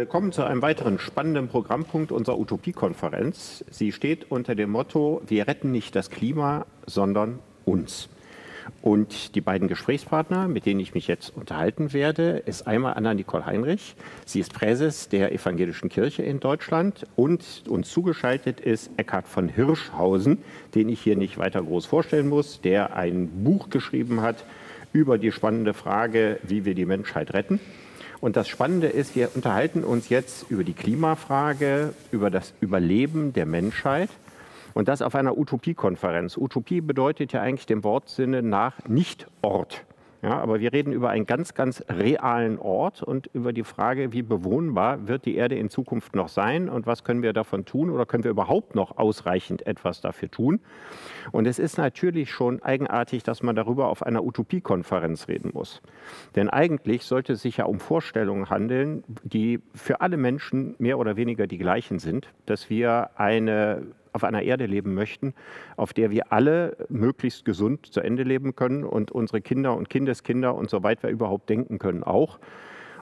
willkommen zu einem weiteren spannenden Programmpunkt unserer Utopiekonferenz. Sie steht unter dem Motto, wir retten nicht das Klima, sondern uns. Und die beiden Gesprächspartner, mit denen ich mich jetzt unterhalten werde, ist einmal Anna-Nicole Heinrich. Sie ist Präses der Evangelischen Kirche in Deutschland und uns zugeschaltet ist Eckhard von Hirschhausen, den ich hier nicht weiter groß vorstellen muss, der ein Buch geschrieben hat über die spannende Frage, wie wir die Menschheit retten. Und das Spannende ist, wir unterhalten uns jetzt über die Klimafrage, über das Überleben der Menschheit. Und das auf einer Utopiekonferenz. Utopie bedeutet ja eigentlich dem Wortsinne nach nicht Ort. Ja, aber wir reden über einen ganz, ganz realen Ort und über die Frage, wie bewohnbar wird die Erde in Zukunft noch sein und was können wir davon tun oder können wir überhaupt noch ausreichend etwas dafür tun. Und es ist natürlich schon eigenartig, dass man darüber auf einer Utopiekonferenz reden muss. Denn eigentlich sollte es sich ja um Vorstellungen handeln, die für alle Menschen mehr oder weniger die gleichen sind, dass wir eine auf einer Erde leben möchten, auf der wir alle möglichst gesund zu Ende leben können und unsere Kinder und Kindeskinder und so weit wir überhaupt denken können auch.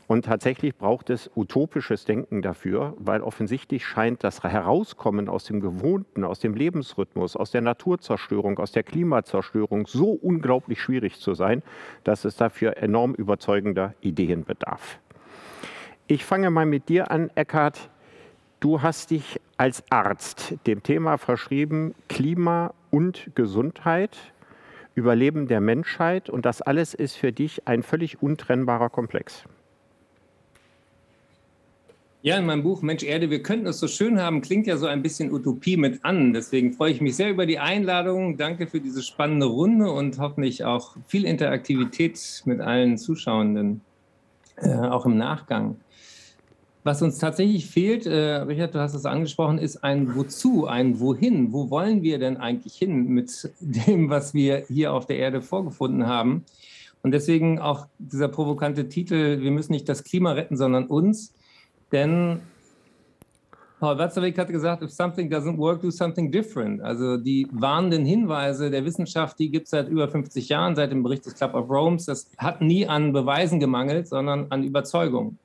Und tatsächlich braucht es utopisches Denken dafür, weil offensichtlich scheint das Herauskommen aus dem Gewohnten, aus dem Lebensrhythmus, aus der Naturzerstörung, aus der Klimazerstörung so unglaublich schwierig zu sein, dass es dafür enorm überzeugender Ideen bedarf. Ich fange mal mit dir an, Eckhard. Du hast dich als Arzt dem Thema verschrieben Klima und Gesundheit, Überleben der Menschheit und das alles ist für dich ein völlig untrennbarer Komplex. Ja, in meinem Buch Mensch Erde, wir könnten es so schön haben, klingt ja so ein bisschen Utopie mit an. Deswegen freue ich mich sehr über die Einladung. Danke für diese spannende Runde und hoffentlich auch viel Interaktivität mit allen Zuschauenden, äh, auch im Nachgang. Was uns tatsächlich fehlt, äh, Richard, du hast es angesprochen, ist ein Wozu, ein Wohin. Wo wollen wir denn eigentlich hin mit dem, was wir hier auf der Erde vorgefunden haben? Und deswegen auch dieser provokante Titel, wir müssen nicht das Klima retten, sondern uns. Denn Paul Watzlawick hatte gesagt, if something doesn't work, do something different. Also die warnenden Hinweise der Wissenschaft, die gibt es seit über 50 Jahren, seit dem Bericht des Club of Rome. Das hat nie an Beweisen gemangelt, sondern an Überzeugung.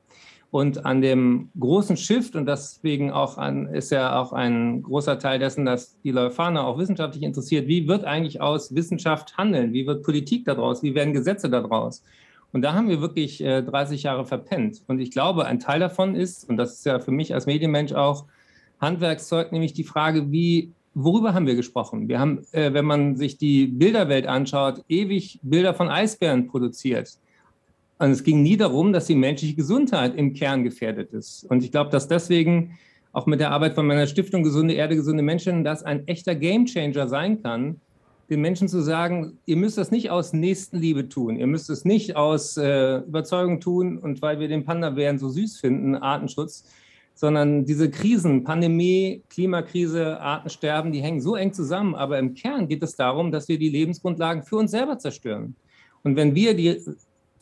Und an dem großen Shift, und deswegen auch an, ist ja auch ein großer Teil dessen, dass die Leuphana auch wissenschaftlich interessiert, wie wird eigentlich aus Wissenschaft handeln? Wie wird Politik daraus? Wie werden Gesetze daraus? Und da haben wir wirklich äh, 30 Jahre verpennt. Und ich glaube, ein Teil davon ist, und das ist ja für mich als Medienmensch auch Handwerkszeug, nämlich die Frage, wie, worüber haben wir gesprochen? Wir haben, äh, wenn man sich die Bilderwelt anschaut, ewig Bilder von Eisbären produziert. Und es ging nie darum, dass die menschliche Gesundheit im Kern gefährdet ist. Und ich glaube, dass deswegen auch mit der Arbeit von meiner Stiftung Gesunde Erde, gesunde Menschen, das ein echter Gamechanger sein kann, den Menschen zu sagen, ihr müsst das nicht aus Nächstenliebe tun, ihr müsst es nicht aus äh, Überzeugung tun und weil wir den Panda-Bären so süß finden, Artenschutz, sondern diese Krisen, Pandemie, Klimakrise, Artensterben, die hängen so eng zusammen. Aber im Kern geht es darum, dass wir die Lebensgrundlagen für uns selber zerstören. Und wenn wir die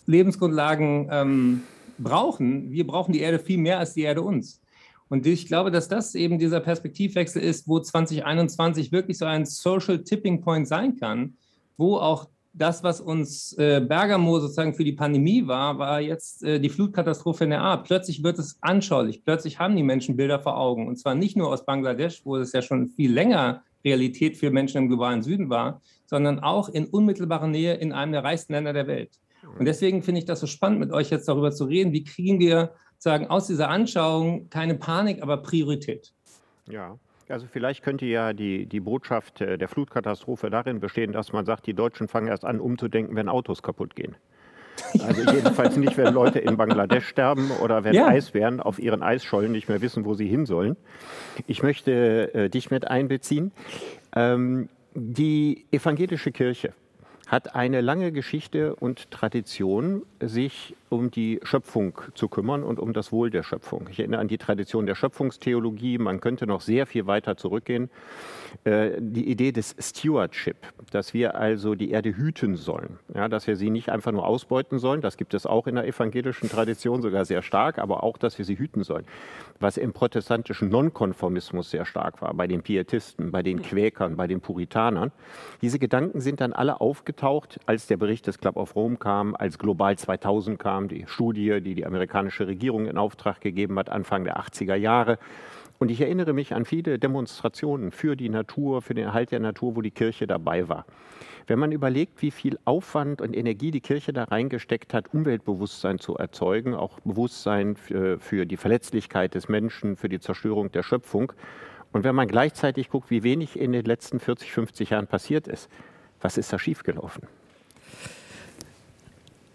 Lebensgrundlagen ähm, brauchen. Wir brauchen die Erde viel mehr als die Erde uns. Und ich glaube, dass das eben dieser Perspektivwechsel ist, wo 2021 wirklich so ein Social Tipping Point sein kann, wo auch das, was uns äh, Bergamo sozusagen für die Pandemie war, war jetzt äh, die Flutkatastrophe in der A. Plötzlich wird es anschaulich. Plötzlich haben die Menschen Bilder vor Augen. Und zwar nicht nur aus Bangladesch, wo es ja schon viel länger Realität für Menschen im globalen Süden war, sondern auch in unmittelbarer Nähe in einem der reichsten Länder der Welt. Und deswegen finde ich das so spannend, mit euch jetzt darüber zu reden. Wie kriegen wir sagen aus dieser Anschauung keine Panik, aber Priorität? Ja. Also vielleicht könnte ja die, die Botschaft äh, der Flutkatastrophe darin bestehen, dass man sagt, die Deutschen fangen erst an umzudenken, wenn Autos kaputt gehen. Also jedenfalls nicht, wenn Leute in Bangladesch sterben oder wenn ja. Eisbären auf ihren Eisschollen nicht mehr wissen, wo sie hin sollen. Ich möchte äh, dich mit einbeziehen. Ähm, die evangelische Kirche hat eine lange Geschichte und Tradition, sich um die Schöpfung zu kümmern und um das Wohl der Schöpfung. Ich erinnere an die Tradition der Schöpfungstheologie. Man könnte noch sehr viel weiter zurückgehen. Äh, die Idee des Stewardship, dass wir also die Erde hüten sollen, ja, dass wir sie nicht einfach nur ausbeuten sollen. Das gibt es auch in der evangelischen Tradition sogar sehr stark, aber auch, dass wir sie hüten sollen. Was im protestantischen Nonkonformismus sehr stark war, bei den Pietisten, bei den Quäkern, bei den Puritanern. Diese Gedanken sind dann alle aufgetaucht aufgetaucht, als der Bericht des Club of Rome kam, als Global 2000 kam, die Studie, die die amerikanische Regierung in Auftrag gegeben hat, Anfang der 80er Jahre. Und ich erinnere mich an viele Demonstrationen für die Natur, für den Erhalt der Natur, wo die Kirche dabei war. Wenn man überlegt, wie viel Aufwand und Energie die Kirche da reingesteckt hat, Umweltbewusstsein zu erzeugen, auch Bewusstsein für, für die Verletzlichkeit des Menschen, für die Zerstörung der Schöpfung. Und wenn man gleichzeitig guckt, wie wenig in den letzten 40, 50 Jahren passiert ist, was ist da schiefgelaufen?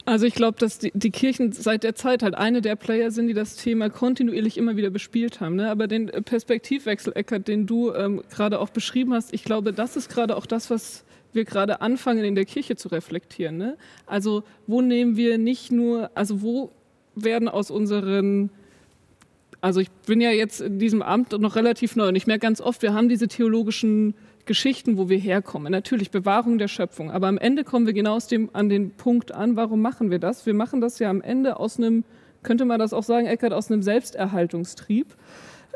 Also ich glaube, dass die, die, Kirchen seit der Zeit halt eine der Player sind, die das Thema kontinuierlich immer wieder bespielt haben. Ne? Aber den Perspektivwechsel, Eckert, den du ähm, gerade auch beschrieben hast, ich glaube, das ist gerade auch das, was wir gerade anfangen in der Kirche zu reflektieren. Ne? Also wo nehmen wir nicht nur, also wo werden aus unseren also ich bin ja jetzt in diesem Amt noch relativ neu und ich merke ganz oft, wir haben diese theologischen Geschichten, wo wir herkommen. Natürlich Bewahrung der Schöpfung, aber am Ende kommen wir genau dem, an den Punkt an, warum machen wir das? Wir machen das ja am Ende aus einem, könnte man das auch sagen, Eckert, aus einem Selbsterhaltungstrieb,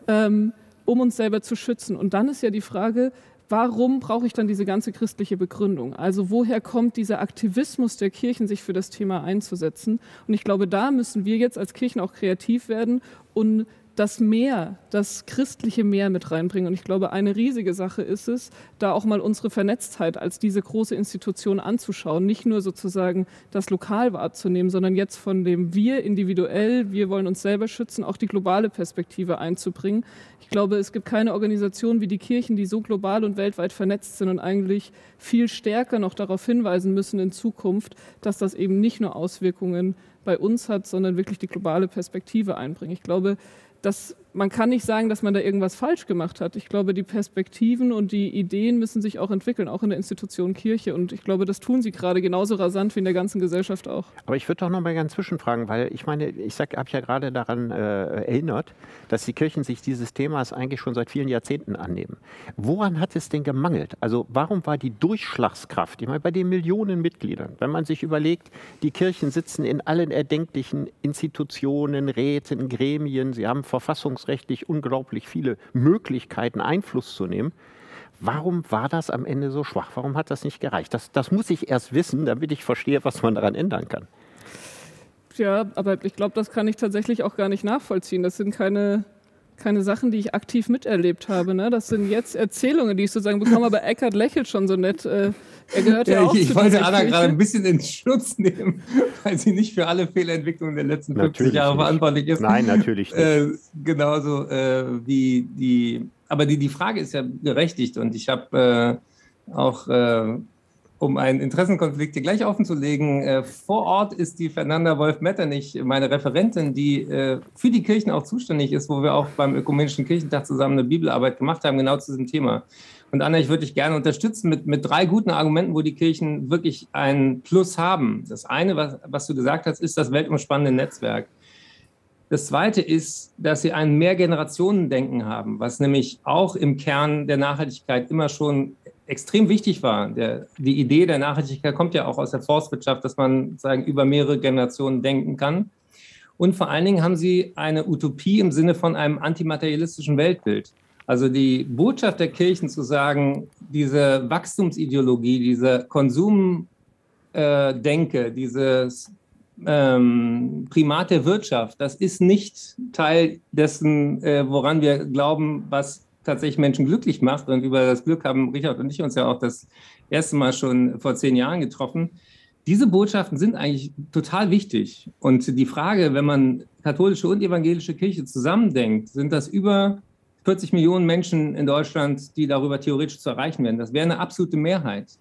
ähm, um uns selber zu schützen. Und dann ist ja die Frage, warum brauche ich dann diese ganze christliche Begründung? Also woher kommt dieser Aktivismus der Kirchen, sich für das Thema einzusetzen? Und ich glaube, da müssen wir jetzt als Kirchen auch kreativ werden und das Mehr, das christliche Mehr mit reinbringen. Und ich glaube, eine riesige Sache ist es, da auch mal unsere Vernetztheit als diese große Institution anzuschauen, nicht nur sozusagen das lokal wahrzunehmen, sondern jetzt von dem wir individuell, wir wollen uns selber schützen, auch die globale Perspektive einzubringen. Ich glaube, es gibt keine Organisation wie die Kirchen, die so global und weltweit vernetzt sind und eigentlich viel stärker noch darauf hinweisen müssen in Zukunft, dass das eben nicht nur Auswirkungen bei uns hat, sondern wirklich die globale Perspektive einbringen. Ich glaube, das, man kann nicht sagen, dass man da irgendwas falsch gemacht hat. Ich glaube, die Perspektiven und die Ideen müssen sich auch entwickeln, auch in der Institution Kirche. Und ich glaube, das tun sie gerade genauso rasant wie in der ganzen Gesellschaft auch. Aber ich würde doch noch mal ganz zwischenfragen, weil ich meine, ich habe ja gerade daran äh, erinnert, dass die Kirchen sich dieses Themas eigentlich schon seit vielen Jahrzehnten annehmen. Woran hat es denn gemangelt? Also warum war die Durchschlagskraft, ich meine, bei den Millionen Mitgliedern, wenn man sich überlegt, die Kirchen sitzen in allen erdenklichen Institutionen, Räten, Gremien, sie haben verfassungsrechtlich unglaublich viele Möglichkeiten, Einfluss zu nehmen. Warum war das am Ende so schwach? Warum hat das nicht gereicht? Das, das muss ich erst wissen, damit ich verstehe, was man daran ändern kann. Ja, aber ich glaube, das kann ich tatsächlich auch gar nicht nachvollziehen. Das sind keine keine Sachen, die ich aktiv miterlebt habe. Ne? Das sind jetzt Erzählungen, die ich sozusagen bekomme, aber Eckert lächelt schon so nett. Äh, er gehört ja, ja auch Ich, ich wollte Anna gerade ein bisschen in Schutz nehmen, weil sie nicht für alle Fehlentwicklungen der letzten natürlich 50 Jahre nicht. verantwortlich ist. Nein, natürlich nicht. Äh, genauso äh, wie die, aber die, die Frage ist ja berechtigt und ich habe äh, auch äh, um einen Interessenkonflikt hier gleich offenzulegen, äh, vor Ort ist die Fernanda Wolf-Metternich, meine Referentin, die äh, für die Kirchen auch zuständig ist, wo wir auch beim Ökumenischen Kirchentag zusammen eine Bibelarbeit gemacht haben, genau zu diesem Thema. Und Anna, ich würde dich gerne unterstützen mit, mit drei guten Argumenten, wo die Kirchen wirklich ein Plus haben. Das eine, was, was du gesagt hast, ist das weltumspannende Netzwerk. Das zweite ist, dass sie ein Mehrgenerationendenken haben, was nämlich auch im Kern der Nachhaltigkeit immer schon extrem wichtig war. Der, die Idee der Nachhaltigkeit kommt ja auch aus der Forstwirtschaft, dass man sagen, über mehrere Generationen denken kann. Und vor allen Dingen haben sie eine Utopie im Sinne von einem antimaterialistischen Weltbild. Also die Botschaft der Kirchen zu sagen, diese Wachstumsideologie, diese Konsumdenke, äh, dieses ähm, Primat der Wirtschaft, das ist nicht Teil dessen, äh, woran wir glauben, was tatsächlich Menschen glücklich macht. Und über das Glück haben Richard und ich uns ja auch das erste Mal schon vor zehn Jahren getroffen. Diese Botschaften sind eigentlich total wichtig. Und die Frage, wenn man katholische und evangelische Kirche zusammendenkt, sind das über 40 Millionen Menschen in Deutschland, die darüber theoretisch zu erreichen werden. Das wäre eine absolute Mehrheit.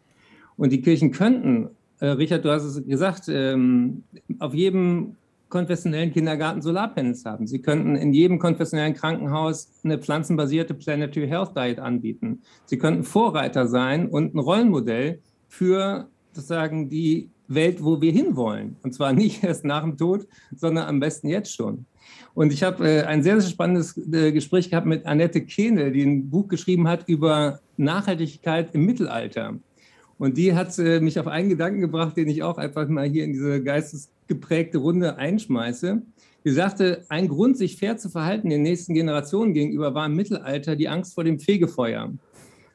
Und die Kirchen könnten, äh, Richard, du hast es gesagt, ähm, auf jedem konfessionellen Kindergarten Solarpanels haben. Sie könnten in jedem konfessionellen Krankenhaus eine pflanzenbasierte Planetary Health Diet anbieten. Sie könnten Vorreiter sein und ein Rollenmodell für sozusagen die Welt, wo wir hinwollen. Und zwar nicht erst nach dem Tod, sondern am besten jetzt schon. Und ich habe äh, ein sehr, sehr spannendes äh, Gespräch gehabt mit Annette Kehnel, die ein Buch geschrieben hat über Nachhaltigkeit im Mittelalter. Und die hat äh, mich auf einen Gedanken gebracht, den ich auch einfach mal hier in diese geistesgeprägte Runde einschmeiße. Sie sagte, ein Grund, sich fair zu verhalten den nächsten Generationen gegenüber, war im Mittelalter die Angst vor dem Fegefeuer.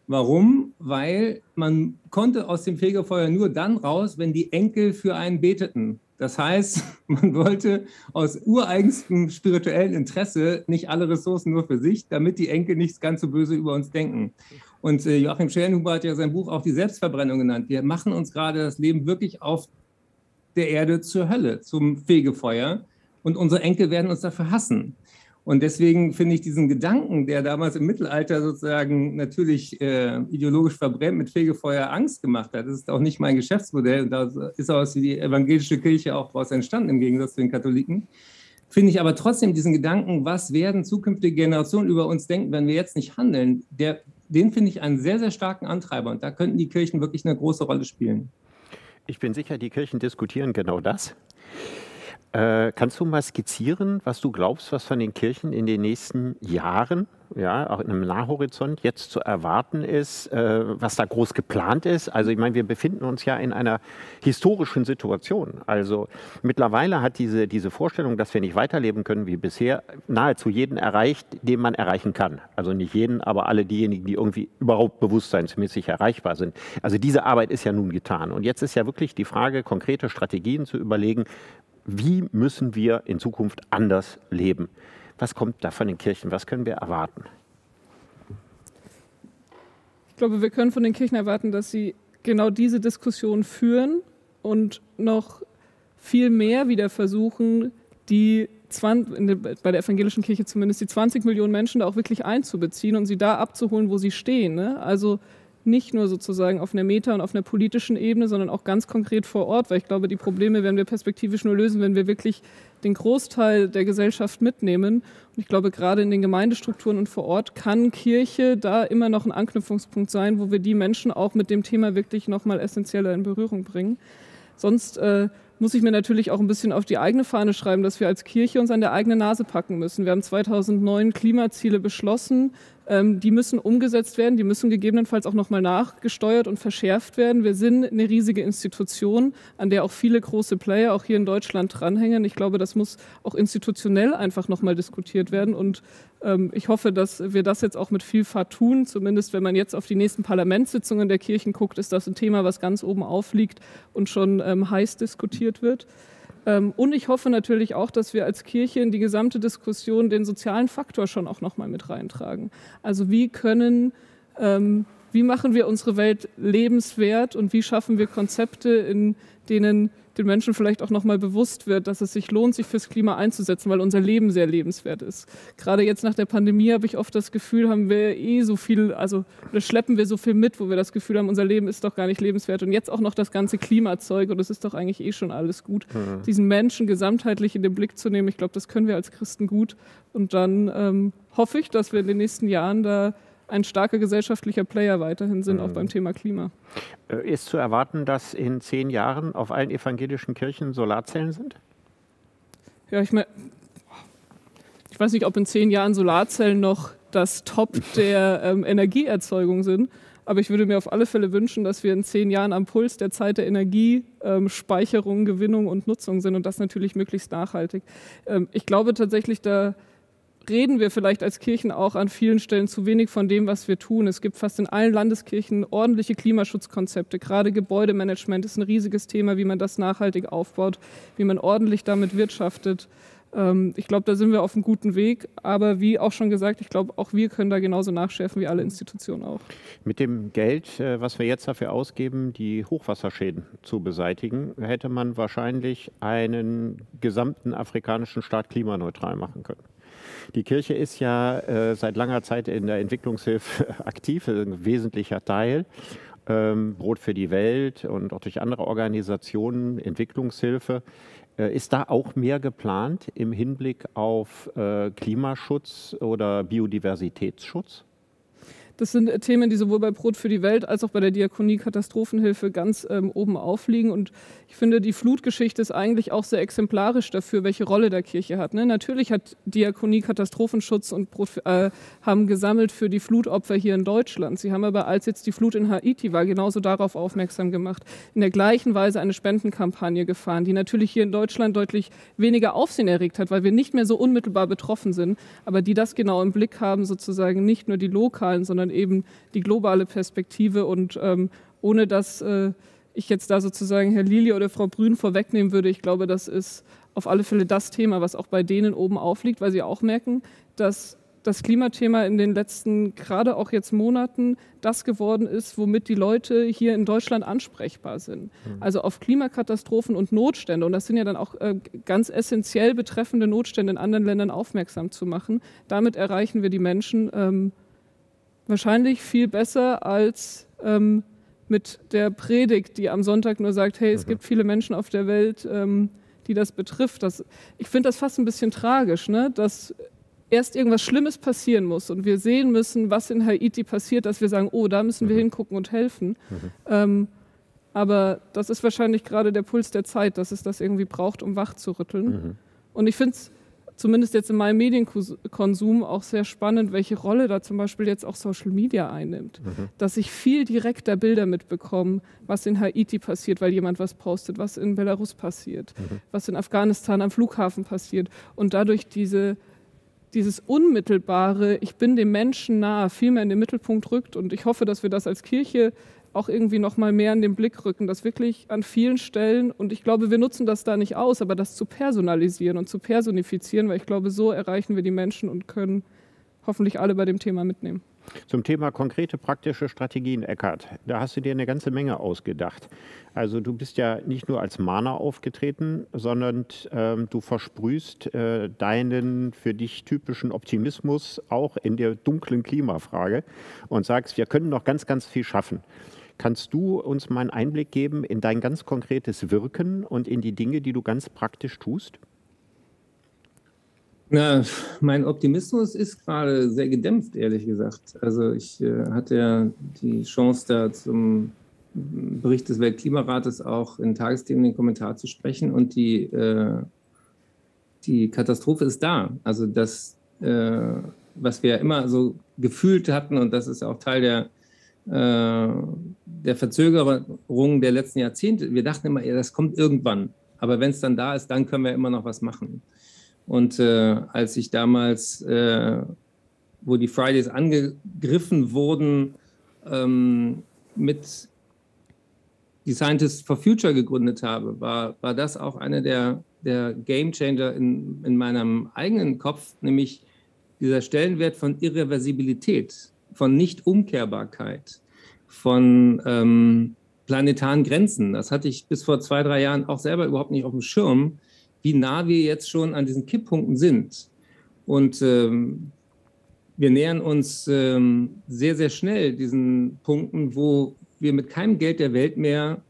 Warum? Weil man konnte aus dem Fegefeuer nur dann raus, wenn die Enkel für einen beteten. Das heißt, man wollte aus ureigenstem spirituellen Interesse nicht alle Ressourcen nur für sich, damit die Enkel nichts ganz so böse über uns denken. Und äh, Joachim Schellenhuber hat ja sein Buch auch die Selbstverbrennung genannt. Wir machen uns gerade das Leben wirklich auf der Erde zur Hölle, zum Fegefeuer. Und unsere Enkel werden uns dafür hassen. Und deswegen finde ich diesen Gedanken, der damals im Mittelalter sozusagen natürlich äh, ideologisch verbrennt mit Fegefeuer Angst gemacht hat, das ist auch nicht mein Geschäftsmodell. Und da ist auch die evangelische Kirche auch daraus entstanden, im Gegensatz zu den Katholiken. Finde ich aber trotzdem diesen Gedanken, was werden zukünftige Generationen über uns denken, wenn wir jetzt nicht handeln, der, den finde ich einen sehr, sehr starken Antreiber. Und da könnten die Kirchen wirklich eine große Rolle spielen. Ich bin sicher, die Kirchen diskutieren genau das. Äh, kannst du mal skizzieren, was du glaubst, was von den Kirchen in den nächsten Jahren, ja, auch in einem Nahhorizont jetzt zu erwarten ist, äh, was da groß geplant ist? Also ich meine, wir befinden uns ja in einer historischen Situation. Also mittlerweile hat diese, diese Vorstellung, dass wir nicht weiterleben können wie bisher, nahezu jeden erreicht, den man erreichen kann. Also nicht jeden, aber alle diejenigen, die irgendwie überhaupt bewusstseinsmäßig erreichbar sind. Also diese Arbeit ist ja nun getan. Und jetzt ist ja wirklich die Frage, konkrete Strategien zu überlegen, wie müssen wir in Zukunft anders leben? Was kommt da von den Kirchen? Was können wir erwarten? Ich glaube, wir können von den Kirchen erwarten, dass sie genau diese Diskussion führen und noch viel mehr wieder versuchen, die 20, bei der evangelischen Kirche zumindest die 20 Millionen Menschen da auch wirklich einzubeziehen und sie da abzuholen, wo sie stehen. Ne? Also nicht nur sozusagen auf einer Meta- und auf einer politischen Ebene, sondern auch ganz konkret vor Ort, weil ich glaube, die Probleme werden wir perspektivisch nur lösen, wenn wir wirklich den Großteil der Gesellschaft mitnehmen. Und ich glaube, gerade in den Gemeindestrukturen und vor Ort kann Kirche da immer noch ein Anknüpfungspunkt sein, wo wir die Menschen auch mit dem Thema wirklich nochmal essentieller in Berührung bringen. Sonst äh, muss ich mir natürlich auch ein bisschen auf die eigene Fahne schreiben, dass wir als Kirche uns an der eigenen Nase packen müssen. Wir haben 2009 Klimaziele beschlossen. Ähm, die müssen umgesetzt werden, die müssen gegebenenfalls auch nochmal nachgesteuert und verschärft werden. Wir sind eine riesige Institution, an der auch viele große Player auch hier in Deutschland dranhängen. Ich glaube, das muss auch institutionell einfach nochmal diskutiert werden. Und ähm, ich hoffe, dass wir das jetzt auch mit Vielfalt tun. Zumindest wenn man jetzt auf die nächsten Parlamentssitzungen der Kirchen guckt, ist das ein Thema, was ganz oben aufliegt und schon ähm, heiß diskutiert wird. Ähm, und ich hoffe natürlich auch, dass wir als Kirche in die gesamte Diskussion den sozialen Faktor schon auch nochmal mit reintragen. Also wie können, ähm, wie machen wir unsere Welt lebenswert und wie schaffen wir Konzepte, in denen den Menschen vielleicht auch nochmal bewusst wird, dass es sich lohnt, sich fürs Klima einzusetzen, weil unser Leben sehr lebenswert ist. Gerade jetzt nach der Pandemie habe ich oft das Gefühl, haben wir eh so viel, also oder schleppen wir so viel mit, wo wir das Gefühl haben, unser Leben ist doch gar nicht lebenswert. Und jetzt auch noch das ganze Klimazeug und es ist doch eigentlich eh schon alles gut. Mhm. Diesen Menschen gesamtheitlich in den Blick zu nehmen, ich glaube, das können wir als Christen gut. Und dann ähm, hoffe ich, dass wir in den nächsten Jahren da ein starker gesellschaftlicher Player weiterhin sind, auch beim mhm. Thema Klima. Äh, ist zu erwarten, dass in zehn Jahren auf allen evangelischen Kirchen Solarzellen sind? Ja, ich meine, ich weiß nicht, ob in zehn Jahren Solarzellen noch das Top der ähm, Energieerzeugung sind. Aber ich würde mir auf alle Fälle wünschen, dass wir in zehn Jahren am Puls der Zeit der Energiespeicherung, ähm, Gewinnung und Nutzung sind und das natürlich möglichst nachhaltig. Ähm, ich glaube tatsächlich, da reden wir vielleicht als Kirchen auch an vielen Stellen zu wenig von dem, was wir tun. Es gibt fast in allen Landeskirchen ordentliche Klimaschutzkonzepte. Gerade Gebäudemanagement ist ein riesiges Thema, wie man das nachhaltig aufbaut, wie man ordentlich damit wirtschaftet. Ähm, ich glaube, da sind wir auf einem guten Weg. Aber wie auch schon gesagt, ich glaube, auch wir können da genauso nachschärfen wie alle Institutionen auch. Mit dem Geld, äh, was wir jetzt dafür ausgeben, die Hochwasserschäden zu beseitigen, hätte man wahrscheinlich einen gesamten afrikanischen Staat klimaneutral machen können. Die Kirche ist ja äh, seit langer Zeit in der Entwicklungshilfe aktiv, ein wesentlicher Teil. Ähm, Brot für die Welt und auch durch andere Organisationen, Entwicklungshilfe. Äh, ist da auch mehr geplant im Hinblick auf äh, Klimaschutz oder Biodiversitätsschutz? Das sind äh, Themen, die sowohl bei Brot für die Welt als auch bei der Diakonie Katastrophenhilfe ganz ähm, oben aufliegen. Und ich finde, die Flutgeschichte ist eigentlich auch sehr exemplarisch dafür, welche Rolle der Kirche hat. Ne? Natürlich hat Diakonie Katastrophenschutz und Brot äh, haben gesammelt für die Flutopfer hier in Deutschland. Sie haben aber, als jetzt die Flut in Haiti war, genauso darauf aufmerksam gemacht, in der gleichen Weise eine Spendenkampagne gefahren, die natürlich hier in Deutschland deutlich weniger Aufsehen erregt hat, weil wir nicht mehr so unmittelbar betroffen sind, aber die das genau im Blick haben, sozusagen nicht nur die lokalen, sondern sondern eben die globale Perspektive. Und ähm, ohne dass äh, ich jetzt da sozusagen Herr Lili oder Frau Brün vorwegnehmen würde, ich glaube, das ist auf alle Fälle das Thema, was auch bei denen oben aufliegt, weil sie auch merken, dass das Klimathema in den letzten, gerade auch jetzt Monaten, das geworden ist, womit die Leute hier in Deutschland ansprechbar sind. Mhm. Also auf Klimakatastrophen und Notstände, und das sind ja dann auch äh, ganz essentiell betreffende Notstände in anderen Ländern aufmerksam zu machen. Damit erreichen wir die Menschen ähm, wahrscheinlich viel besser als ähm, mit der Predigt, die am Sonntag nur sagt, hey, es mhm. gibt viele Menschen auf der Welt, ähm, die das betrifft. Das, ich finde das fast ein bisschen tragisch, ne? dass erst irgendwas Schlimmes passieren muss und wir sehen müssen, was in Haiti passiert, dass wir sagen, oh, da müssen wir mhm. hingucken und helfen. Mhm. Ähm, aber das ist wahrscheinlich gerade der Puls der Zeit, dass es das irgendwie braucht, um wach zu rütteln. Mhm. Und ich finde es zumindest jetzt in meinem Medienkonsum auch sehr spannend, welche Rolle da zum Beispiel jetzt auch Social Media einnimmt. Mhm. Dass ich viel direkter Bilder mitbekomme, was in Haiti passiert, weil jemand was postet, was in Belarus passiert, mhm. was in Afghanistan am Flughafen passiert und dadurch diese dieses unmittelbare, ich bin dem Menschen nahe, viel mehr in den Mittelpunkt rückt. Und ich hoffe, dass wir das als Kirche auch irgendwie noch mal mehr in den Blick rücken, das wirklich an vielen Stellen, und ich glaube, wir nutzen das da nicht aus, aber das zu personalisieren und zu personifizieren, weil ich glaube, so erreichen wir die Menschen und können hoffentlich alle bei dem Thema mitnehmen. Zum Thema konkrete praktische Strategien, Eckart, da hast du dir eine ganze Menge ausgedacht. Also du bist ja nicht nur als Mahner aufgetreten, sondern ähm, du versprühst äh, deinen für dich typischen Optimismus auch in der dunklen Klimafrage und sagst, wir können noch ganz, ganz viel schaffen. Kannst du uns mal einen Einblick geben in dein ganz konkretes Wirken und in die Dinge, die du ganz praktisch tust? Na, mein Optimismus ist gerade sehr gedämpft, ehrlich gesagt. Also ich äh, hatte ja die Chance, da zum Bericht des Weltklimarates auch in Tagesthemen den Kommentar zu sprechen und die, äh, die Katastrophe ist da. Also das, äh, was wir immer so gefühlt hatten und das ist auch Teil der, der Verzögerung der letzten Jahrzehnte. Wir dachten immer, ja, das kommt irgendwann. Aber wenn es dann da ist, dann können wir immer noch was machen. Und äh, als ich damals, äh, wo die Fridays angegriffen wurden, ähm, mit die Scientists for Future gegründet habe, war, war das auch einer der, der Game Changer in, in meinem eigenen Kopf, nämlich dieser Stellenwert von Irreversibilität, von Nichtumkehrbarkeit, von ähm, planetaren Grenzen. Das hatte ich bis vor zwei, drei Jahren auch selber überhaupt nicht auf dem Schirm wie nah wir jetzt schon an diesen Kipppunkten sind. Und ähm, wir nähern uns ähm, sehr, sehr schnell diesen Punkten, wo wir mit keinem Geld der Welt mehr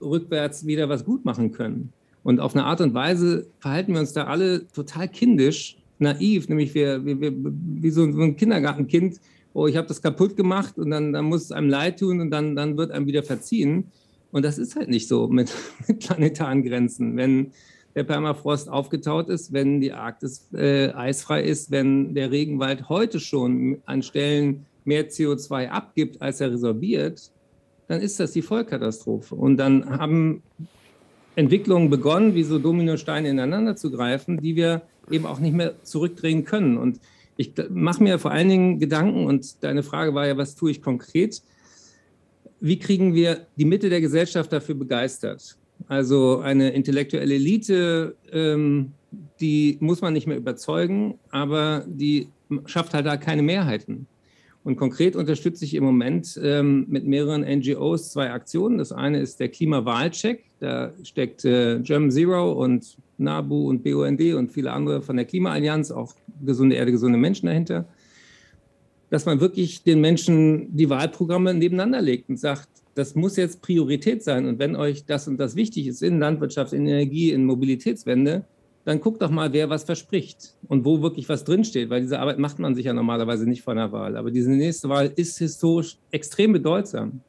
rückwärts wieder was gut machen können. Und auf eine Art und Weise verhalten wir uns da alle total kindisch, naiv, nämlich wir, wir, wir wie so ein Kindergartenkind, oh, ich habe das kaputt gemacht und dann, dann muss es einem leid tun und dann, dann wird einem wieder verziehen. Und das ist halt nicht so mit, mit planetaren Grenzen. Wenn, der Permafrost aufgetaut ist, wenn die Arktis äh, eisfrei ist, wenn der Regenwald heute schon an Stellen mehr CO2 abgibt, als er resorbiert, dann ist das die Vollkatastrophe. Und dann haben Entwicklungen begonnen, wie so Dominosteine ineinander zu greifen, die wir eben auch nicht mehr zurückdrehen können. Und ich mache mir vor allen Dingen Gedanken, und deine Frage war ja, was tue ich konkret? Wie kriegen wir die Mitte der Gesellschaft dafür begeistert? Also eine intellektuelle Elite, ähm, die muss man nicht mehr überzeugen, aber die schafft halt da keine Mehrheiten. Und konkret unterstütze ich im Moment ähm, mit mehreren NGOs zwei Aktionen. Das eine ist der Klimawahlcheck. Da steckt äh, German Zero und NABU und BUND und viele andere von der Klimaallianz, auch gesunde Erde, gesunde Menschen dahinter. Dass man wirklich den Menschen die Wahlprogramme nebeneinander legt und sagt, das muss jetzt Priorität sein. Und wenn euch das und das wichtig ist in Landwirtschaft, in Energie, in Mobilitätswende, dann guckt doch mal, wer was verspricht und wo wirklich was drinsteht, weil diese Arbeit macht man sich ja normalerweise nicht vor einer Wahl. Aber diese nächste Wahl ist historisch extrem bedeutsam.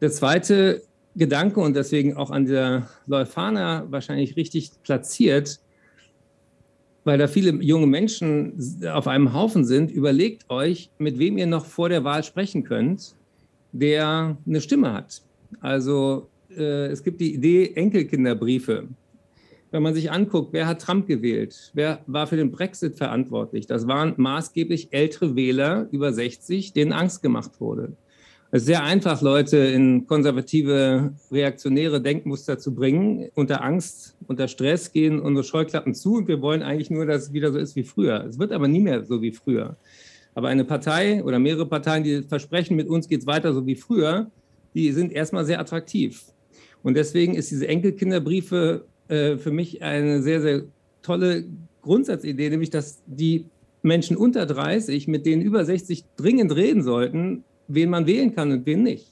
Der zweite Gedanke und deswegen auch an der Leuphana wahrscheinlich richtig platziert, weil da viele junge Menschen auf einem Haufen sind, überlegt euch, mit wem ihr noch vor der Wahl sprechen könnt der eine Stimme hat. Also äh, es gibt die Idee Enkelkinderbriefe. wenn man sich anguckt, wer hat Trump gewählt? Wer war für den Brexit verantwortlich? Das waren maßgeblich ältere Wähler über 60, denen Angst gemacht wurde. Es ist sehr einfach, Leute in konservative, reaktionäre Denkmuster zu bringen. Unter Angst, unter Stress gehen unsere Scheuklappen zu und wir wollen eigentlich nur, dass es wieder so ist wie früher. Es wird aber nie mehr so wie früher. Aber eine Partei oder mehrere Parteien, die versprechen, mit uns geht es weiter so wie früher, die sind erstmal sehr attraktiv. Und deswegen ist diese Enkelkinderbriefe äh, für mich eine sehr, sehr tolle Grundsatzidee, nämlich dass die Menschen unter 30 mit denen über 60 dringend reden sollten, wen man wählen kann und wen nicht.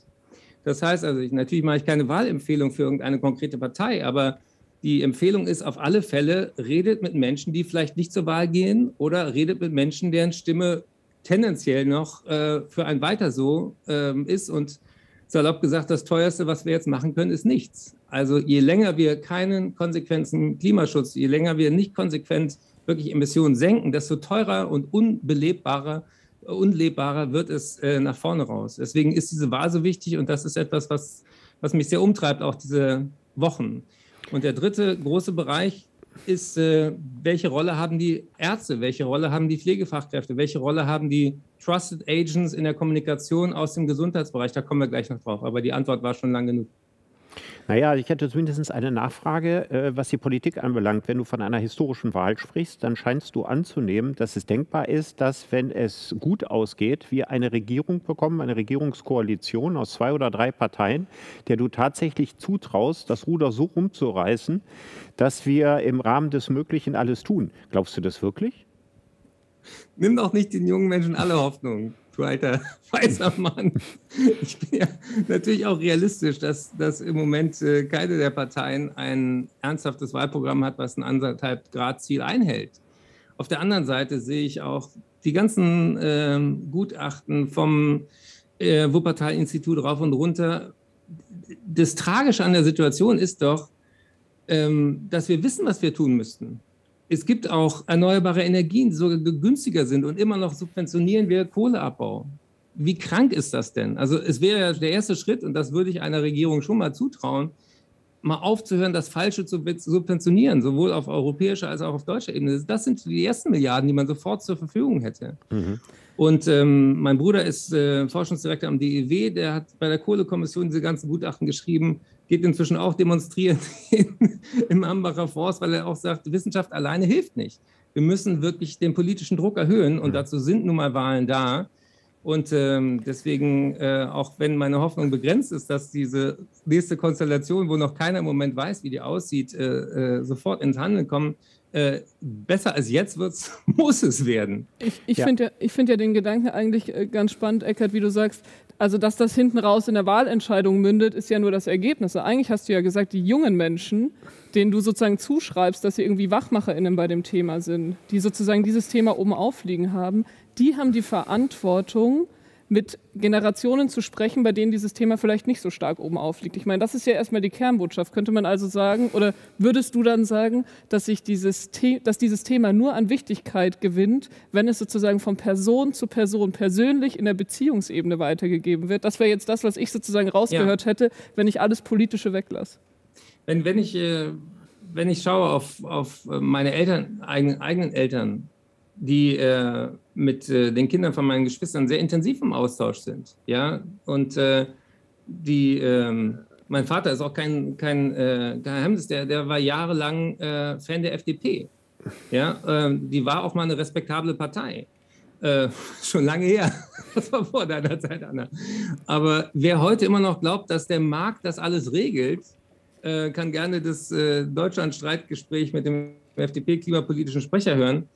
Das heißt also, ich, natürlich mache ich keine Wahlempfehlung für irgendeine konkrete Partei, aber die Empfehlung ist auf alle Fälle, redet mit Menschen, die vielleicht nicht zur Wahl gehen oder redet mit Menschen, deren Stimme tendenziell noch äh, für ein Weiter so äh, ist. Und salopp gesagt, das teuerste, was wir jetzt machen können, ist nichts. Also je länger wir keinen konsequenten Klimaschutz, je länger wir nicht konsequent wirklich Emissionen senken, desto teurer und unbelebbarer unlebbarer wird es äh, nach vorne raus. Deswegen ist diese Wahl so wichtig und das ist etwas, was, was mich sehr umtreibt, auch diese Wochen. Und der dritte große Bereich ist, äh, welche Rolle haben die Ärzte, welche Rolle haben die Pflegefachkräfte, welche Rolle haben die Trusted Agents in der Kommunikation aus dem Gesundheitsbereich? Da kommen wir gleich noch drauf, aber die Antwort war schon lang genug. Naja, ich hätte zumindest eine Nachfrage, äh, was die Politik anbelangt. Wenn du von einer historischen Wahl sprichst, dann scheinst du anzunehmen, dass es denkbar ist, dass, wenn es gut ausgeht, wir eine Regierung bekommen, eine Regierungskoalition aus zwei oder drei Parteien, der du tatsächlich zutraust, das Ruder so rumzureißen, dass wir im Rahmen des Möglichen alles tun. Glaubst du das wirklich? Nimm doch nicht den jungen Menschen alle Hoffnung alter weißer Mann. Ich bin ja natürlich auch realistisch, dass, dass im Moment äh, keine der Parteien ein ernsthaftes Wahlprogramm hat, was ein anderthalb Grad Ziel einhält. Auf der anderen Seite sehe ich auch die ganzen äh, Gutachten vom äh, Wuppertal-Institut rauf und runter. Das Tragische an der Situation ist doch, ähm, dass wir wissen, was wir tun müssten. Es gibt auch erneuerbare Energien, die sogar günstiger sind und immer noch subventionieren wir Kohleabbau. Wie krank ist das denn? Also es wäre ja der erste Schritt, und das würde ich einer Regierung schon mal zutrauen, mal aufzuhören, das Falsche zu subventionieren, sowohl auf europäischer als auch auf deutscher Ebene. Das sind die ersten Milliarden, die man sofort zur Verfügung hätte. Mhm. Und ähm, mein Bruder ist äh, Forschungsdirektor am DEW, der hat bei der Kohlekommission diese ganzen Gutachten geschrieben, geht inzwischen auch demonstrieren im Ambacher Forst, weil er auch sagt, Wissenschaft alleine hilft nicht. Wir müssen wirklich den politischen Druck erhöhen und dazu sind nun mal Wahlen da. Und ähm, deswegen, äh, auch wenn meine Hoffnung begrenzt ist, dass diese nächste Konstellation, wo noch keiner im Moment weiß, wie die aussieht, äh, äh, sofort ins Handeln kommen, äh, besser als jetzt wird's, muss es werden. Ich, ich ja. finde ja, find ja den Gedanken eigentlich äh, ganz spannend, Eckert, wie du sagst, also, dass das hinten raus in der Wahlentscheidung mündet, ist ja nur das Ergebnis. Eigentlich hast du ja gesagt, die jungen Menschen, denen du sozusagen zuschreibst, dass sie irgendwie WachmacherInnen bei dem Thema sind, die sozusagen dieses Thema oben aufliegen haben, die haben die Verantwortung, mit Generationen zu sprechen, bei denen dieses Thema vielleicht nicht so stark oben aufliegt. Ich meine, das ist ja erstmal die Kernbotschaft. Könnte man also sagen, oder würdest du dann sagen, dass, sich dieses, dass dieses Thema nur an Wichtigkeit gewinnt, wenn es sozusagen von Person zu Person persönlich in der Beziehungsebene weitergegeben wird? Das wäre jetzt das, was ich sozusagen rausgehört ja. hätte, wenn ich alles Politische weglasse. Wenn, wenn, ich, äh, wenn ich schaue auf, auf meine Eltern, eigenen, eigenen Eltern, die äh, mit äh, den Kindern von meinen Geschwistern sehr intensiv im Austausch sind. Ja, und äh, die, ähm, mein Vater ist auch kein, kein äh, Geheimnis, der, der war jahrelang äh, Fan der FDP. Ja, ähm, die war auch mal eine respektable Partei. Äh, schon lange her. Das war vor deiner Zeit, Anna. Aber wer heute immer noch glaubt, dass der Markt das alles regelt, kann gerne das Deutschland-Streitgespräch mit dem FDP-klimapolitischen Sprecher hören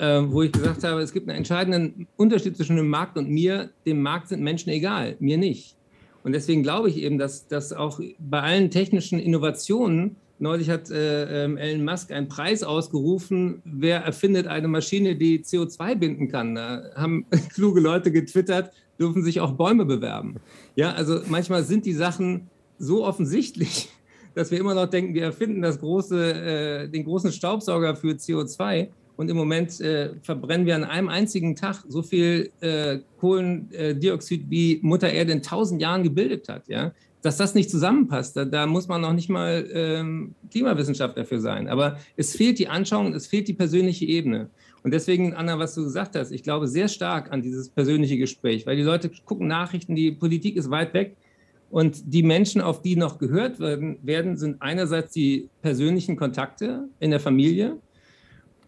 äh, wo ich gesagt habe, es gibt einen entscheidenden Unterschied zwischen dem Markt und mir. Dem Markt sind Menschen egal, mir nicht. Und deswegen glaube ich eben, dass, dass auch bei allen technischen Innovationen, neulich hat äh, ähm, Elon Musk einen Preis ausgerufen, wer erfindet eine Maschine, die CO2 binden kann. Da haben kluge Leute getwittert, dürfen sich auch Bäume bewerben. Ja, also manchmal sind die Sachen so offensichtlich, dass wir immer noch denken, wir erfinden das große, äh, den großen Staubsauger für CO2. Und im Moment äh, verbrennen wir an einem einzigen Tag so viel äh, Kohlendioxid, wie Mutter Erde in tausend Jahren gebildet hat. Ja? dass das nicht zusammenpasst, da, da muss man noch nicht mal ähm, Klimawissenschaftler für sein. Aber es fehlt die Anschauung, es fehlt die persönliche Ebene. Und deswegen, Anna, was du gesagt hast, ich glaube sehr stark an dieses persönliche Gespräch, weil die Leute gucken Nachrichten, die Politik ist weit weg. Und die Menschen, auf die noch gehört werden, werden sind einerseits die persönlichen Kontakte in der Familie,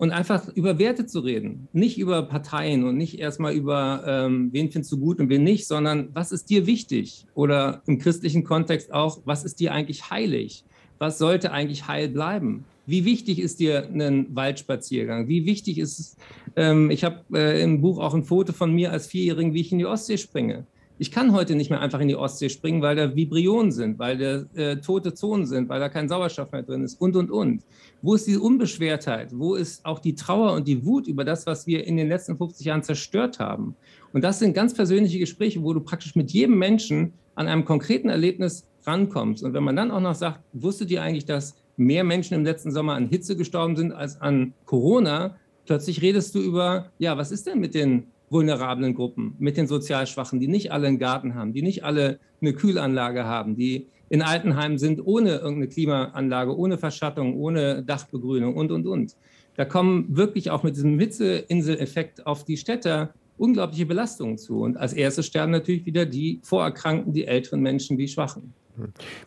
und einfach über Werte zu reden. Nicht über Parteien und nicht erstmal über, ähm, wen findest du gut und wen nicht, sondern was ist dir wichtig? Oder im christlichen Kontext auch, was ist dir eigentlich heilig? Was sollte eigentlich heil bleiben? Wie wichtig ist dir ein Waldspaziergang? Wie wichtig ist es? Ähm, ich habe äh, im Buch auch ein Foto von mir als Vierjährigen, wie ich in die Ostsee springe. Ich kann heute nicht mehr einfach in die Ostsee springen, weil da Vibrionen sind, weil da äh, tote Zonen sind, weil da kein Sauerstoff mehr drin ist und, und, und. Wo ist die Unbeschwertheit? Wo ist auch die Trauer und die Wut über das, was wir in den letzten 50 Jahren zerstört haben? Und das sind ganz persönliche Gespräche, wo du praktisch mit jedem Menschen an einem konkreten Erlebnis rankommst. Und wenn man dann auch noch sagt, wusstet ihr eigentlich, dass mehr Menschen im letzten Sommer an Hitze gestorben sind als an Corona? Plötzlich redest du über, ja, was ist denn mit den vulnerablen Gruppen, mit den sozial Schwachen, die nicht alle einen Garten haben, die nicht alle eine Kühlanlage haben, die in Altenheimen sind ohne irgendeine Klimaanlage, ohne Verschattung, ohne Dachbegrünung und, und, und. Da kommen wirklich auch mit diesem Hitzeinsel-Effekt auf die Städter unglaubliche Belastungen zu. Und als erstes sterben natürlich wieder die Vorerkrankten, die älteren Menschen, die Schwachen.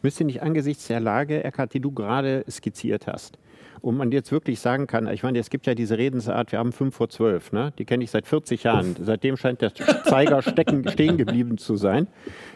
Müsste nicht angesichts der Lage, Eckhard, die du gerade skizziert hast, und man jetzt wirklich sagen kann, ich meine, es gibt ja diese Redensart, wir haben fünf vor zwölf, ne? die kenne ich seit 40 Jahren. Seitdem scheint der Zeiger stecken, stehen geblieben zu sein.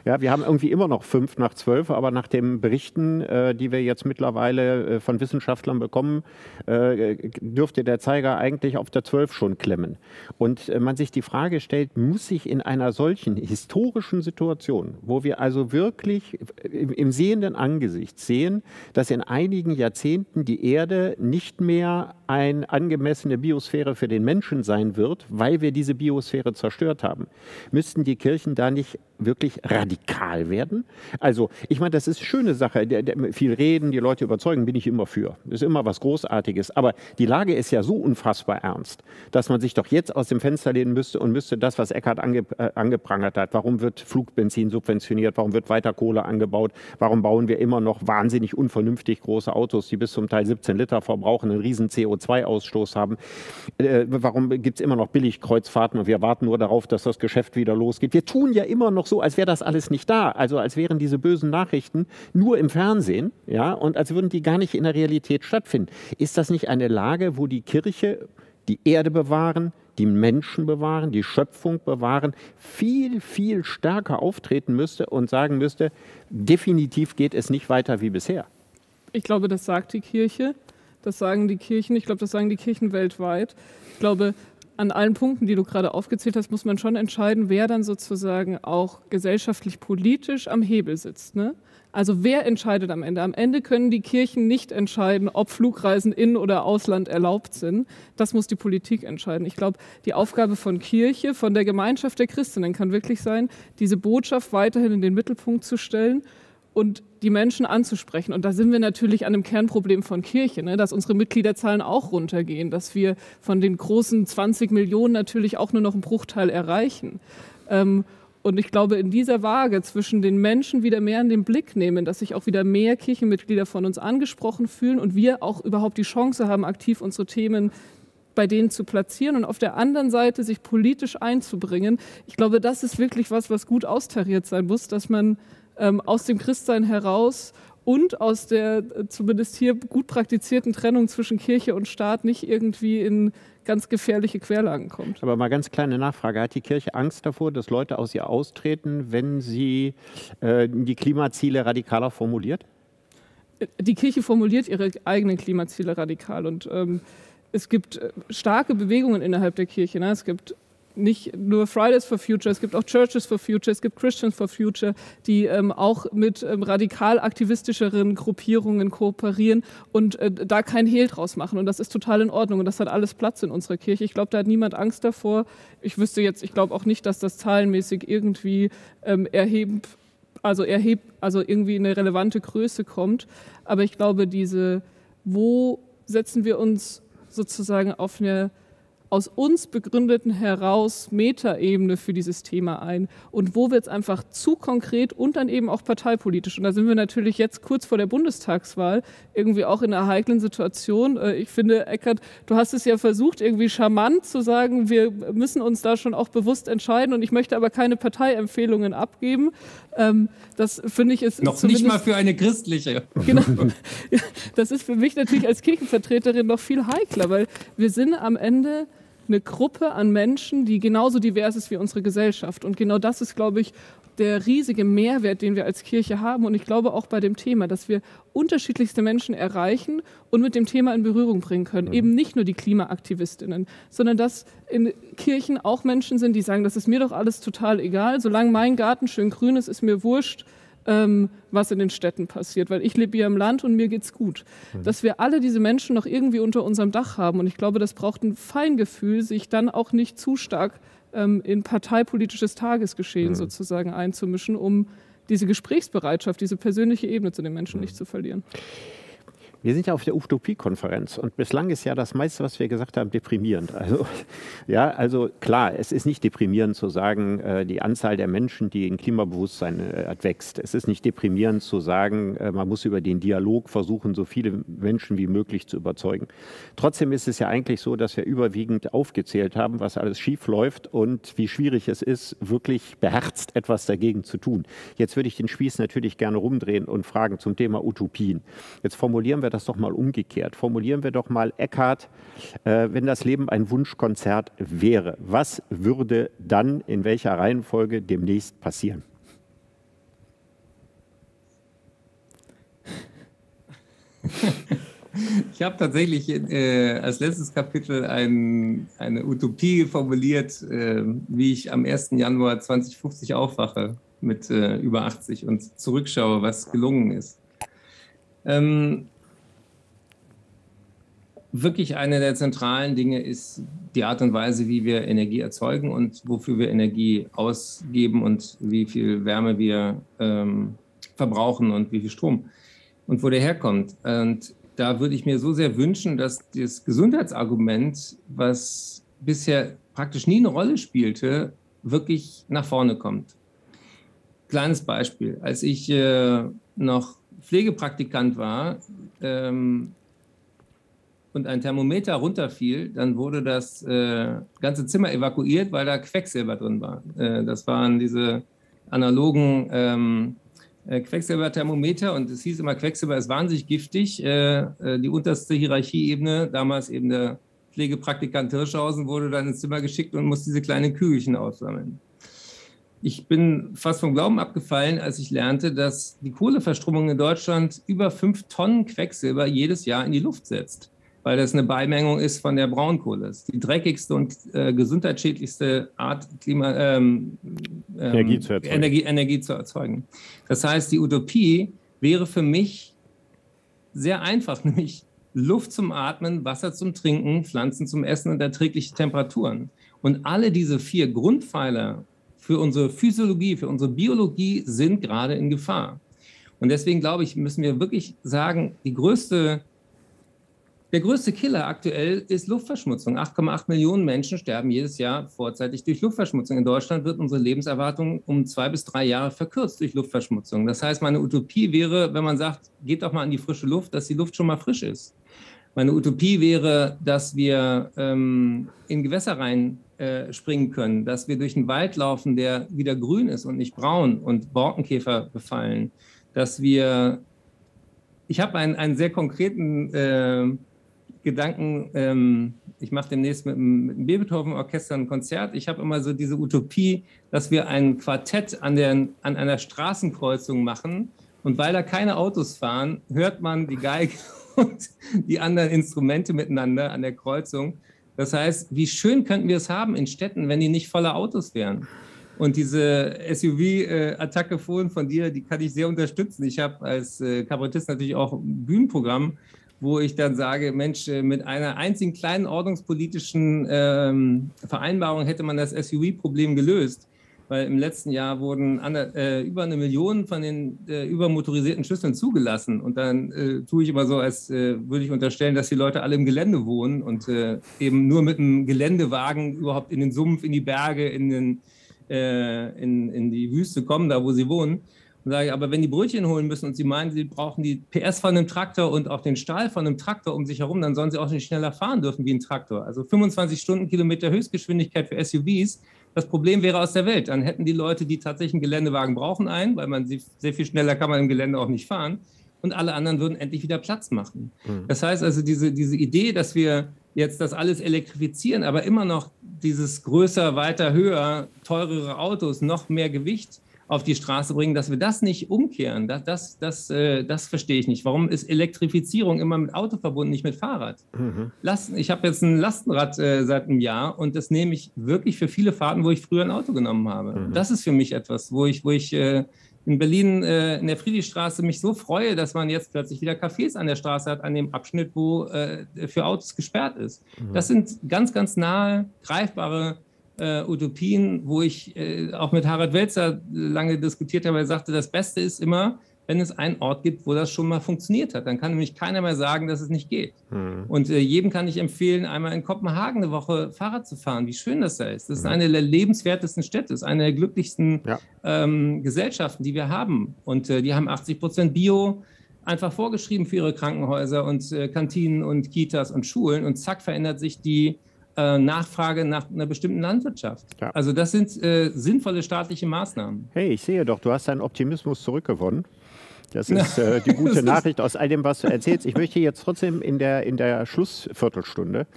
Ja, wir haben irgendwie immer noch fünf nach zwölf, aber nach den Berichten, äh, die wir jetzt mittlerweile äh, von Wissenschaftlern bekommen, äh, dürfte der Zeiger eigentlich auf der zwölf schon klemmen. Und äh, man sich die Frage stellt, muss sich in einer solchen historischen Situation, wo wir also wirklich im, im sehenden Angesicht sehen, dass in einigen Jahrzehnten die Erde nicht mehr eine angemessene Biosphäre für den Menschen sein wird, weil wir diese Biosphäre zerstört haben, müssten die Kirchen da nicht wirklich radikal werden? Also, ich meine, das ist eine schöne Sache. Viel reden, die Leute überzeugen, bin ich immer für. Ist immer was Großartiges. Aber die Lage ist ja so unfassbar ernst, dass man sich doch jetzt aus dem Fenster lehnen müsste und müsste das, was Eckhardt ange, äh, angeprangert hat. Warum wird Flugbenzin subventioniert? Warum wird weiter Kohle angebaut? Warum bauen wir immer noch wahnsinnig unvernünftig große Autos, die bis zum Teil 17 Liter verbrauchen, einen riesen CO2-Ausstoß haben? Äh, warum gibt es immer noch Billigkreuzfahrten und wir warten nur darauf, dass das Geschäft wieder losgeht? Wir tun ja immer noch so, als wäre das alles nicht da. Also als wären diese bösen Nachrichten nur im Fernsehen, ja, und als würden die gar nicht in der Realität stattfinden. Ist das nicht eine Lage, wo die Kirche die Erde bewahren, die Menschen bewahren, die Schöpfung bewahren, viel, viel stärker auftreten müsste und sagen müsste, definitiv geht es nicht weiter wie bisher. Ich glaube, das sagt die Kirche, das sagen die Kirchen, ich glaube, das sagen die Kirchen weltweit. Ich glaube, an allen Punkten, die du gerade aufgezählt hast, muss man schon entscheiden, wer dann sozusagen auch gesellschaftlich politisch am Hebel sitzt. Ne? Also wer entscheidet am Ende? Am Ende können die Kirchen nicht entscheiden, ob Flugreisen in oder ausland erlaubt sind. Das muss die Politik entscheiden. Ich glaube, die Aufgabe von Kirche, von der Gemeinschaft der Christinnen kann wirklich sein, diese Botschaft weiterhin in den Mittelpunkt zu stellen und die Menschen anzusprechen. Und da sind wir natürlich an dem Kernproblem von Kirche, ne? dass unsere Mitgliederzahlen auch runtergehen, dass wir von den großen 20 Millionen natürlich auch nur noch einen Bruchteil erreichen. Ähm, und ich glaube, in dieser Waage zwischen den Menschen wieder mehr in den Blick nehmen, dass sich auch wieder mehr Kirchenmitglieder von uns angesprochen fühlen und wir auch überhaupt die Chance haben, aktiv unsere Themen bei denen zu platzieren und auf der anderen Seite sich politisch einzubringen. Ich glaube, das ist wirklich was, was gut austariert sein muss, dass man ähm, aus dem Christsein heraus und aus der äh, zumindest hier gut praktizierten Trennung zwischen Kirche und Staat nicht irgendwie in ganz gefährliche Querlagen kommt. Aber mal ganz kleine Nachfrage. Hat die Kirche Angst davor, dass Leute aus ihr austreten, wenn sie äh, die Klimaziele radikaler formuliert? Äh, die Kirche formuliert ihre eigenen Klimaziele radikal und ähm, es gibt äh, starke Bewegungen innerhalb der Kirche. Ne? Es gibt nicht nur Fridays for Future, es gibt auch Churches for Future, es gibt Christians for Future, die ähm, auch mit ähm, radikal aktivistischeren Gruppierungen kooperieren und äh, da kein Hehl draus machen. Und das ist total in Ordnung und das hat alles Platz in unserer Kirche. Ich glaube, da hat niemand Angst davor. Ich wüsste jetzt, ich glaube auch nicht, dass das zahlenmäßig irgendwie ähm, erhebend, also erhebt, also irgendwie eine relevante Größe kommt. Aber ich glaube, diese, wo setzen wir uns sozusagen auf eine aus uns begründeten heraus Metaebene für dieses Thema ein und wo wird es einfach zu konkret und dann eben auch parteipolitisch. Und da sind wir natürlich jetzt kurz vor der Bundestagswahl irgendwie auch in einer heiklen Situation. Äh, ich finde, Eckert, du hast es ja versucht, irgendwie charmant zu sagen, wir müssen uns da schon auch bewusst entscheiden und ich möchte aber keine Parteiempfehlungen abgeben. Ähm, das finde ich ist noch nicht mal für eine christliche. Genau. Das ist für mich natürlich als Kirchenvertreterin noch viel heikler, weil wir sind am Ende eine Gruppe an Menschen, die genauso divers ist wie unsere Gesellschaft. Und genau das ist, glaube ich, der riesige Mehrwert, den wir als Kirche haben. Und ich glaube auch bei dem Thema, dass wir unterschiedlichste Menschen erreichen und mit dem Thema in Berührung bringen können. Mhm. Eben nicht nur die Klimaaktivistinnen, sondern dass in Kirchen auch Menschen sind, die sagen, das ist mir doch alles total egal. Solange mein Garten schön grün ist, ist mir wurscht, ähm, was in den Städten passiert, weil ich lebe hier im Land und mir geht's gut. Mhm. Dass wir alle diese Menschen noch irgendwie unter unserem Dach haben und ich glaube, das braucht ein Feingefühl, sich dann auch nicht zu stark ähm, in parteipolitisches Tagesgeschehen mhm. sozusagen einzumischen, um diese Gesprächsbereitschaft, diese persönliche Ebene zu den Menschen mhm. nicht zu verlieren. Wir sind ja auf der Utopie-Konferenz und bislang ist ja das meiste, was wir gesagt haben, deprimierend. Also, ja, also klar, es ist nicht deprimierend zu sagen, äh, die Anzahl der Menschen, die in Klimabewusstsein äh, wächst. Es ist nicht deprimierend zu sagen, äh, man muss über den Dialog versuchen, so viele Menschen wie möglich zu überzeugen. Trotzdem ist es ja eigentlich so, dass wir überwiegend aufgezählt haben, was alles schief läuft und wie schwierig es ist, wirklich beherzt etwas dagegen zu tun. Jetzt würde ich den Spieß natürlich gerne rumdrehen und fragen zum Thema Utopien. Jetzt formulieren wir wir das doch mal umgekehrt. Formulieren wir doch mal, Eckhart, äh, wenn das Leben ein Wunschkonzert wäre, was würde dann in welcher Reihenfolge demnächst passieren? Ich habe tatsächlich äh, als letztes Kapitel ein, eine Utopie formuliert, äh, wie ich am 1. Januar 2050 aufwache mit äh, über 80 und zurückschaue, was gelungen ist. Ähm, wirklich eine der zentralen Dinge ist die Art und Weise, wie wir Energie erzeugen und wofür wir Energie ausgeben und wie viel Wärme wir ähm, verbrauchen und wie viel Strom und wo der herkommt. Und da würde ich mir so sehr wünschen, dass das Gesundheitsargument, was bisher praktisch nie eine Rolle spielte, wirklich nach vorne kommt. Kleines Beispiel. Als ich äh, noch Pflegepraktikant war, ähm, und ein Thermometer runterfiel, dann wurde das äh, ganze Zimmer evakuiert, weil da Quecksilber drin war. Äh, das waren diese analogen ähm, äh, Quecksilberthermometer und es hieß immer, Quecksilber ist wahnsinnig giftig. Äh, äh, die unterste Hierarchieebene, damals eben der Pflegepraktikant Hirschhausen, wurde dann ins Zimmer geschickt und musste diese kleinen Kügelchen aufsammeln. Ich bin fast vom Glauben abgefallen, als ich lernte, dass die Kohleverstromung in Deutschland über fünf Tonnen Quecksilber jedes Jahr in die Luft setzt weil das eine Beimengung ist von der Braunkohle. Das ist die dreckigste und äh, gesundheitsschädlichste Art, Klima, ähm, ähm, Energie, zu Energie, Energie zu erzeugen. Das heißt, die Utopie wäre für mich sehr einfach, nämlich Luft zum Atmen, Wasser zum Trinken, Pflanzen zum Essen und erträgliche Temperaturen. Und alle diese vier Grundpfeiler für unsere Physiologie, für unsere Biologie sind gerade in Gefahr. Und deswegen glaube ich, müssen wir wirklich sagen, die größte der größte Killer aktuell ist Luftverschmutzung. 8,8 Millionen Menschen sterben jedes Jahr vorzeitig durch Luftverschmutzung. In Deutschland wird unsere Lebenserwartung um zwei bis drei Jahre verkürzt durch Luftverschmutzung. Das heißt, meine Utopie wäre, wenn man sagt, geht doch mal an die frische Luft, dass die Luft schon mal frisch ist. Meine Utopie wäre, dass wir ähm, in Gewässer rein äh, springen können, dass wir durch einen Wald laufen, der wieder grün ist und nicht braun und Borkenkäfer befallen, dass wir ich habe einen, einen sehr konkreten äh, Gedanken, ähm, ich mache demnächst mit, mit dem Beethoven-Orchester ein Konzert. Ich habe immer so diese Utopie, dass wir ein Quartett an, der, an einer Straßenkreuzung machen. Und weil da keine Autos fahren, hört man die Geige und die anderen Instrumente miteinander an der Kreuzung. Das heißt, wie schön könnten wir es haben in Städten, wenn die nicht voller Autos wären? Und diese SUV-Attacke vorhin von dir, die kann ich sehr unterstützen. Ich habe als äh, Kabarettist natürlich auch ein Bühnenprogramm wo ich dann sage, Mensch, äh, mit einer einzigen kleinen ordnungspolitischen ähm, Vereinbarung hätte man das SUV-Problem gelöst. weil im letzten Jahr wurden an, äh, über eine Million von den äh, übermotorisierten Schüsseln zugelassen. Und dann äh, tue ich immer so, als äh, würde ich unterstellen, dass die Leute alle im Gelände wohnen und äh, eben nur mit einem Geländewagen überhaupt in den Sumpf, in die Berge, in, den, in, in die Wüste kommen, da wo sie wohnen. Und sage ich, aber wenn die Brötchen holen müssen und sie meinen, sie brauchen die PS von einem Traktor und auch den Stahl von einem Traktor um sich herum, dann sollen sie auch nicht schneller fahren dürfen wie ein Traktor. Also 25 Stundenkilometer Höchstgeschwindigkeit für SUVs das Problem wäre aus der Welt. Dann hätten die Leute, die tatsächlich einen Geländewagen brauchen, einen, weil man sie, sehr viel schneller kann man im Gelände auch nicht fahren. Und alle anderen würden endlich wieder Platz machen. Mhm. Das heißt also, diese, diese Idee, dass wir jetzt das alles elektrifizieren, aber immer noch dieses größer, weiter, höher, teurere Autos, noch mehr Gewicht auf die Straße bringen, dass wir das nicht umkehren. Das, das, das, äh, das verstehe ich nicht. Warum ist Elektrifizierung immer mit Auto verbunden, nicht mit Fahrrad? Mhm. Lasten, ich habe jetzt ein Lastenrad äh, seit einem Jahr und das nehme ich wirklich für viele Fahrten, wo ich früher ein Auto genommen habe. Mhm. Das ist für mich etwas, wo ich, wo ich äh, in Berlin in der Friedrichstraße mich so freue, dass man jetzt plötzlich wieder Cafés an der Straße hat, an dem Abschnitt, wo für Autos gesperrt ist. Mhm. Das sind ganz, ganz nahe, greifbare äh, Utopien, wo ich äh, auch mit Harald Welzer lange diskutiert habe. Er sagte, das Beste ist immer, wenn es einen Ort gibt, wo das schon mal funktioniert hat. Dann kann nämlich keiner mehr sagen, dass es nicht geht. Mhm. Und äh, jedem kann ich empfehlen, einmal in Kopenhagen eine Woche Fahrrad zu fahren. Wie schön das da ist. Das ist mhm. eine der lebenswertesten Städte, ist eine der glücklichsten ja. ähm, Gesellschaften, die wir haben. Und äh, die haben 80 Prozent Bio einfach vorgeschrieben für ihre Krankenhäuser und äh, Kantinen und Kitas und Schulen. Und zack, verändert sich die Nachfrage nach einer bestimmten Landwirtschaft. Ja. Also das sind äh, sinnvolle staatliche Maßnahmen. Hey, ich sehe doch, du hast deinen Optimismus zurückgewonnen. Das ist äh, die gute Nachricht aus all dem, was du erzählst. Ich möchte jetzt trotzdem in der, in der Schlussviertelstunde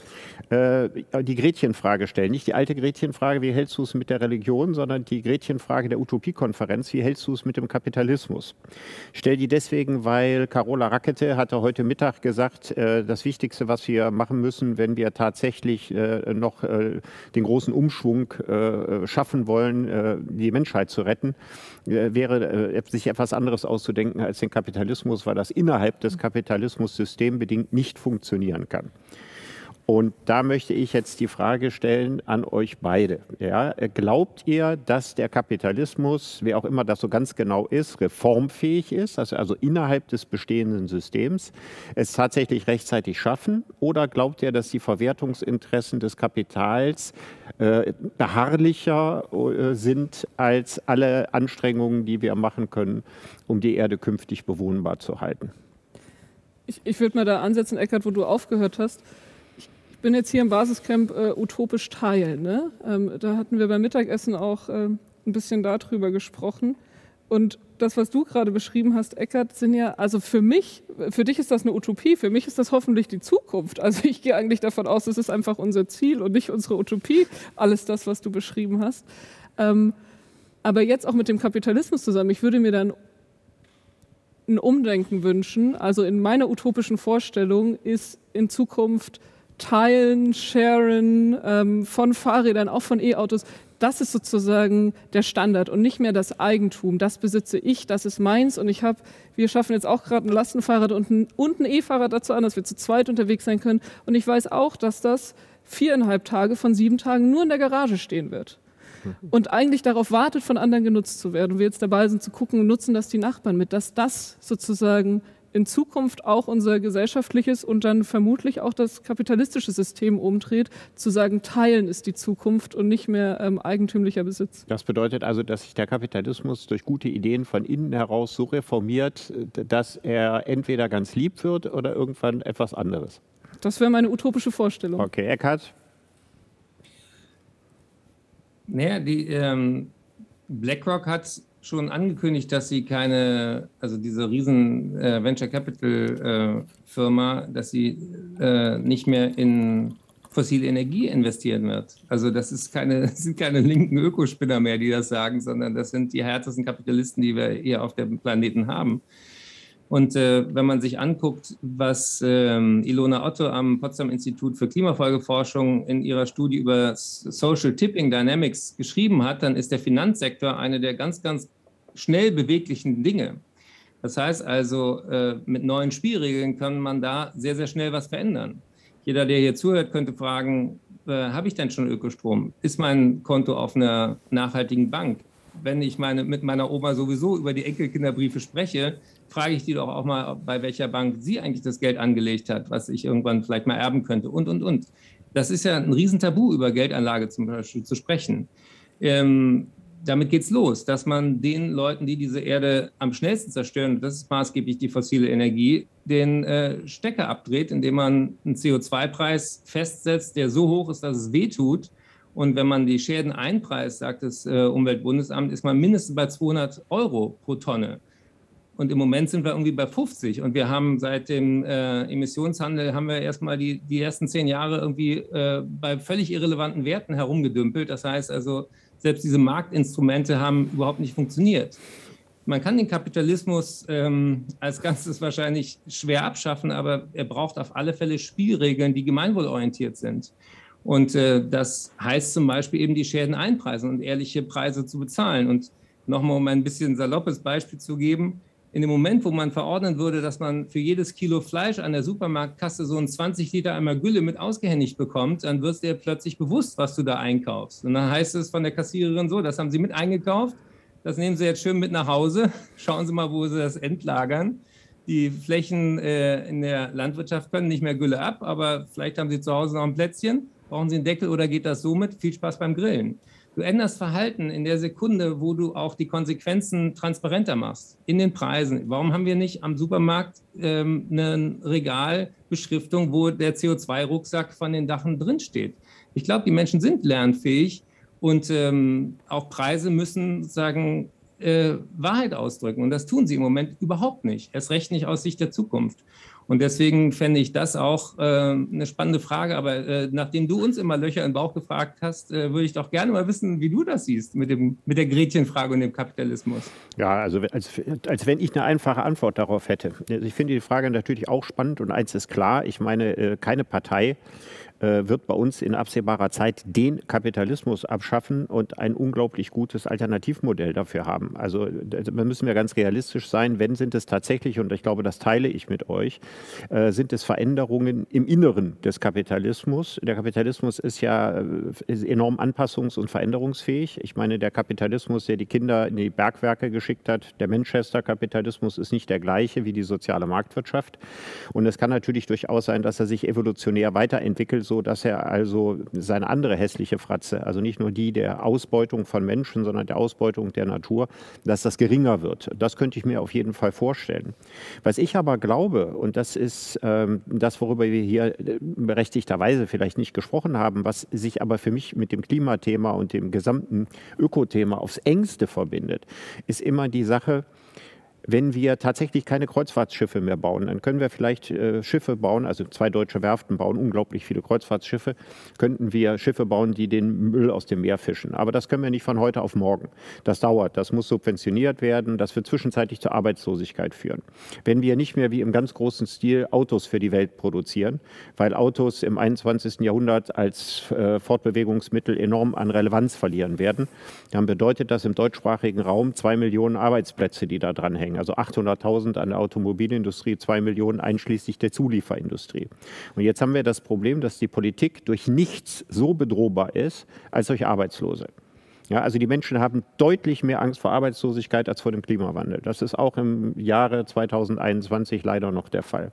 äh, die Gretchenfrage stellen. Nicht die alte Gretchenfrage, wie hältst du es mit der Religion, sondern die Gretchenfrage der Utopiekonferenz, wie hältst du es mit dem Kapitalismus? Ich stelle die deswegen, weil Carola Rackete hatte heute Mittag gesagt, äh, das Wichtigste, was wir machen müssen, wenn wir tatsächlich äh, noch äh, den großen Umschwung äh, schaffen wollen, die Menschheit zu retten, wäre sich etwas anderes auszudenken als den Kapitalismus, weil das innerhalb des Kapitalismus systembedingt nicht funktionieren kann. Und da möchte ich jetzt die Frage stellen an euch beide. Ja, glaubt ihr, dass der Kapitalismus, wer auch immer das so ganz genau ist, reformfähig ist, also, also innerhalb des bestehenden Systems, es tatsächlich rechtzeitig schaffen? Oder glaubt ihr, dass die Verwertungsinteressen des Kapitals äh, beharrlicher äh, sind als alle Anstrengungen, die wir machen können, um die Erde künftig bewohnbar zu halten? Ich, ich würde mal da ansetzen, Eckert, wo du aufgehört hast bin jetzt hier im Basiscamp äh, utopisch teilen. Ne? Ähm, da hatten wir beim Mittagessen auch äh, ein bisschen darüber gesprochen. Und das, was du gerade beschrieben hast, Eckert, sind ja, also für mich, für dich ist das eine Utopie, für mich ist das hoffentlich die Zukunft. Also ich gehe eigentlich davon aus, es ist einfach unser Ziel und nicht unsere Utopie, alles das, was du beschrieben hast. Ähm, aber jetzt auch mit dem Kapitalismus zusammen, ich würde mir dann ein Umdenken wünschen. Also in meiner utopischen Vorstellung ist in Zukunft Teilen, Sharen ähm, von Fahrrädern, auch von E-Autos, das ist sozusagen der Standard und nicht mehr das Eigentum. Das besitze ich, das ist meins und ich habe, wir schaffen jetzt auch gerade ein Lastenfahrrad und ein, und ein E-Fahrrad dazu an, dass wir zu zweit unterwegs sein können. Und ich weiß auch, dass das viereinhalb Tage von sieben Tagen nur in der Garage stehen wird. Und eigentlich darauf wartet, von anderen genutzt zu werden. Und wir jetzt dabei sind zu gucken, nutzen das die Nachbarn mit, dass das sozusagen in Zukunft auch unser gesellschaftliches und dann vermutlich auch das kapitalistische System umdreht, zu sagen, teilen ist die Zukunft und nicht mehr ähm, eigentümlicher Besitz. Das bedeutet also, dass sich der Kapitalismus durch gute Ideen von innen heraus so reformiert, dass er entweder ganz lieb wird oder irgendwann etwas anderes. Das wäre meine utopische Vorstellung. Okay, Eckhard? Naja, die ähm, BlackRock hat schon angekündigt, dass sie keine, also diese riesen äh, Venture Capital äh, Firma, dass sie äh, nicht mehr in fossile Energie investieren wird. Also das ist keine, das sind keine linken Ökospinner mehr, die das sagen, sondern das sind die härtesten Kapitalisten, die wir hier auf dem Planeten haben. Und äh, wenn man sich anguckt, was ähm, Ilona Otto am Potsdam Institut für Klimafolgeforschung in ihrer Studie über Social Tipping Dynamics geschrieben hat, dann ist der Finanzsektor eine der ganz, ganz schnell beweglichen Dinge. Das heißt also, äh, mit neuen Spielregeln kann man da sehr, sehr schnell was verändern. Jeder, der hier zuhört, könnte fragen, äh, habe ich denn schon Ökostrom? Ist mein Konto auf einer nachhaltigen Bank? Wenn ich meine, mit meiner Oma sowieso über die Enkelkinderbriefe spreche, frage ich die doch auch mal, bei welcher Bank sie eigentlich das Geld angelegt hat, was ich irgendwann vielleicht mal erben könnte und, und, und. Das ist ja ein Riesentabu, über Geldanlage zum Beispiel zu sprechen. Ähm, damit geht's los, dass man den Leuten, die diese Erde am schnellsten zerstören, das ist maßgeblich die fossile Energie, den äh, Stecker abdreht, indem man einen CO2-Preis festsetzt, der so hoch ist, dass es wehtut. Und wenn man die Schäden einpreist, sagt das äh, Umweltbundesamt, ist man mindestens bei 200 Euro pro Tonne. Und im Moment sind wir irgendwie bei 50. Und wir haben seit dem äh, Emissionshandel haben wir erstmal die, die ersten zehn Jahre irgendwie äh, bei völlig irrelevanten Werten herumgedümpelt. Das heißt also, selbst diese Marktinstrumente haben überhaupt nicht funktioniert. Man kann den Kapitalismus ähm, als Ganzes wahrscheinlich schwer abschaffen, aber er braucht auf alle Fälle Spielregeln, die gemeinwohlorientiert sind. Und äh, das heißt zum Beispiel eben die Schäden einpreisen und ehrliche Preise zu bezahlen. Und nochmal, um ein bisschen saloppes Beispiel zu geben, in dem Moment, wo man verordnen würde, dass man für jedes Kilo Fleisch an der Supermarktkasse so ein 20 Liter einmal Gülle mit ausgehändigt bekommt, dann wird dir plötzlich bewusst, was du da einkaufst. Und dann heißt es von der Kassiererin so, das haben Sie mit eingekauft, das nehmen Sie jetzt schön mit nach Hause, schauen Sie mal, wo Sie das entlagern. Die Flächen äh, in der Landwirtschaft können nicht mehr Gülle ab, aber vielleicht haben Sie zu Hause noch ein Plätzchen, brauchen Sie einen Deckel oder geht das so mit? Viel Spaß beim Grillen. Du änderst Verhalten in der Sekunde, wo du auch die Konsequenzen transparenter machst in den Preisen. Warum haben wir nicht am Supermarkt ähm, eine Regalbeschriftung, wo der CO2-Rucksack von den Dachen drinsteht? Ich glaube, die Menschen sind lernfähig und ähm, auch Preise müssen sagen äh, Wahrheit ausdrücken. Und das tun sie im Moment überhaupt nicht. Erst recht nicht aus Sicht der Zukunft. Und deswegen fände ich das auch äh, eine spannende Frage. Aber äh, nachdem du uns immer Löcher im Bauch gefragt hast, äh, würde ich doch gerne mal wissen, wie du das siehst mit, dem, mit der Gretchenfrage und dem Kapitalismus. Ja, also als, als wenn ich eine einfache Antwort darauf hätte. Also ich finde die Frage natürlich auch spannend und eins ist klar, ich meine, äh, keine Partei äh, wird bei uns in absehbarer Zeit den Kapitalismus abschaffen und ein unglaublich gutes Alternativmodell dafür haben. Also da müssen wir ganz realistisch sein. Wenn sind es tatsächlich, und ich glaube, das teile ich mit euch, äh, sind es Veränderungen im Inneren des Kapitalismus. Der Kapitalismus ist ja äh, ist enorm anpassungs- und veränderungsfähig. Ich meine, der Kapitalismus, der die Kinder in die Bergwerke geschickt hat, der Manchester-Kapitalismus ist nicht der gleiche wie die soziale Marktwirtschaft. Und es kann natürlich durchaus sein, dass er sich evolutionär weiterentwickelt, so dass er also seine andere hässliche Fratze, also nicht nur die der Ausbeutung von Menschen, sondern der Ausbeutung der Natur, dass das geringer wird. Das könnte ich mir auf jeden Fall vorstellen. Was ich aber glaube, und das ist ähm, das, worüber wir hier äh, berechtigterweise vielleicht nicht gesprochen haben, was sich aber für mich mit dem Klimathema und dem gesamten Ökothema aufs engste verbindet, ist immer die Sache, wenn wir tatsächlich keine Kreuzfahrtschiffe mehr bauen, dann können wir vielleicht äh, Schiffe bauen, also zwei deutsche Werften bauen unglaublich viele Kreuzfahrtschiffe, könnten wir Schiffe bauen, die den Müll aus dem Meer fischen. Aber das können wir nicht von heute auf morgen. Das dauert, das muss subventioniert werden, das wird zwischenzeitlich zur Arbeitslosigkeit führen. Wenn wir nicht mehr wie im ganz großen Stil Autos für die Welt produzieren, weil Autos im 21. Jahrhundert als äh, Fortbewegungsmittel enorm an Relevanz verlieren werden, dann bedeutet das im deutschsprachigen Raum zwei Millionen Arbeitsplätze, die da dran hängen. Also 800.000 an der Automobilindustrie, zwei Millionen einschließlich der Zulieferindustrie. Und jetzt haben wir das Problem, dass die Politik durch nichts so bedrohbar ist als durch Arbeitslose. Ja, also die Menschen haben deutlich mehr Angst vor Arbeitslosigkeit als vor dem Klimawandel. Das ist auch im Jahre 2021 leider noch der Fall.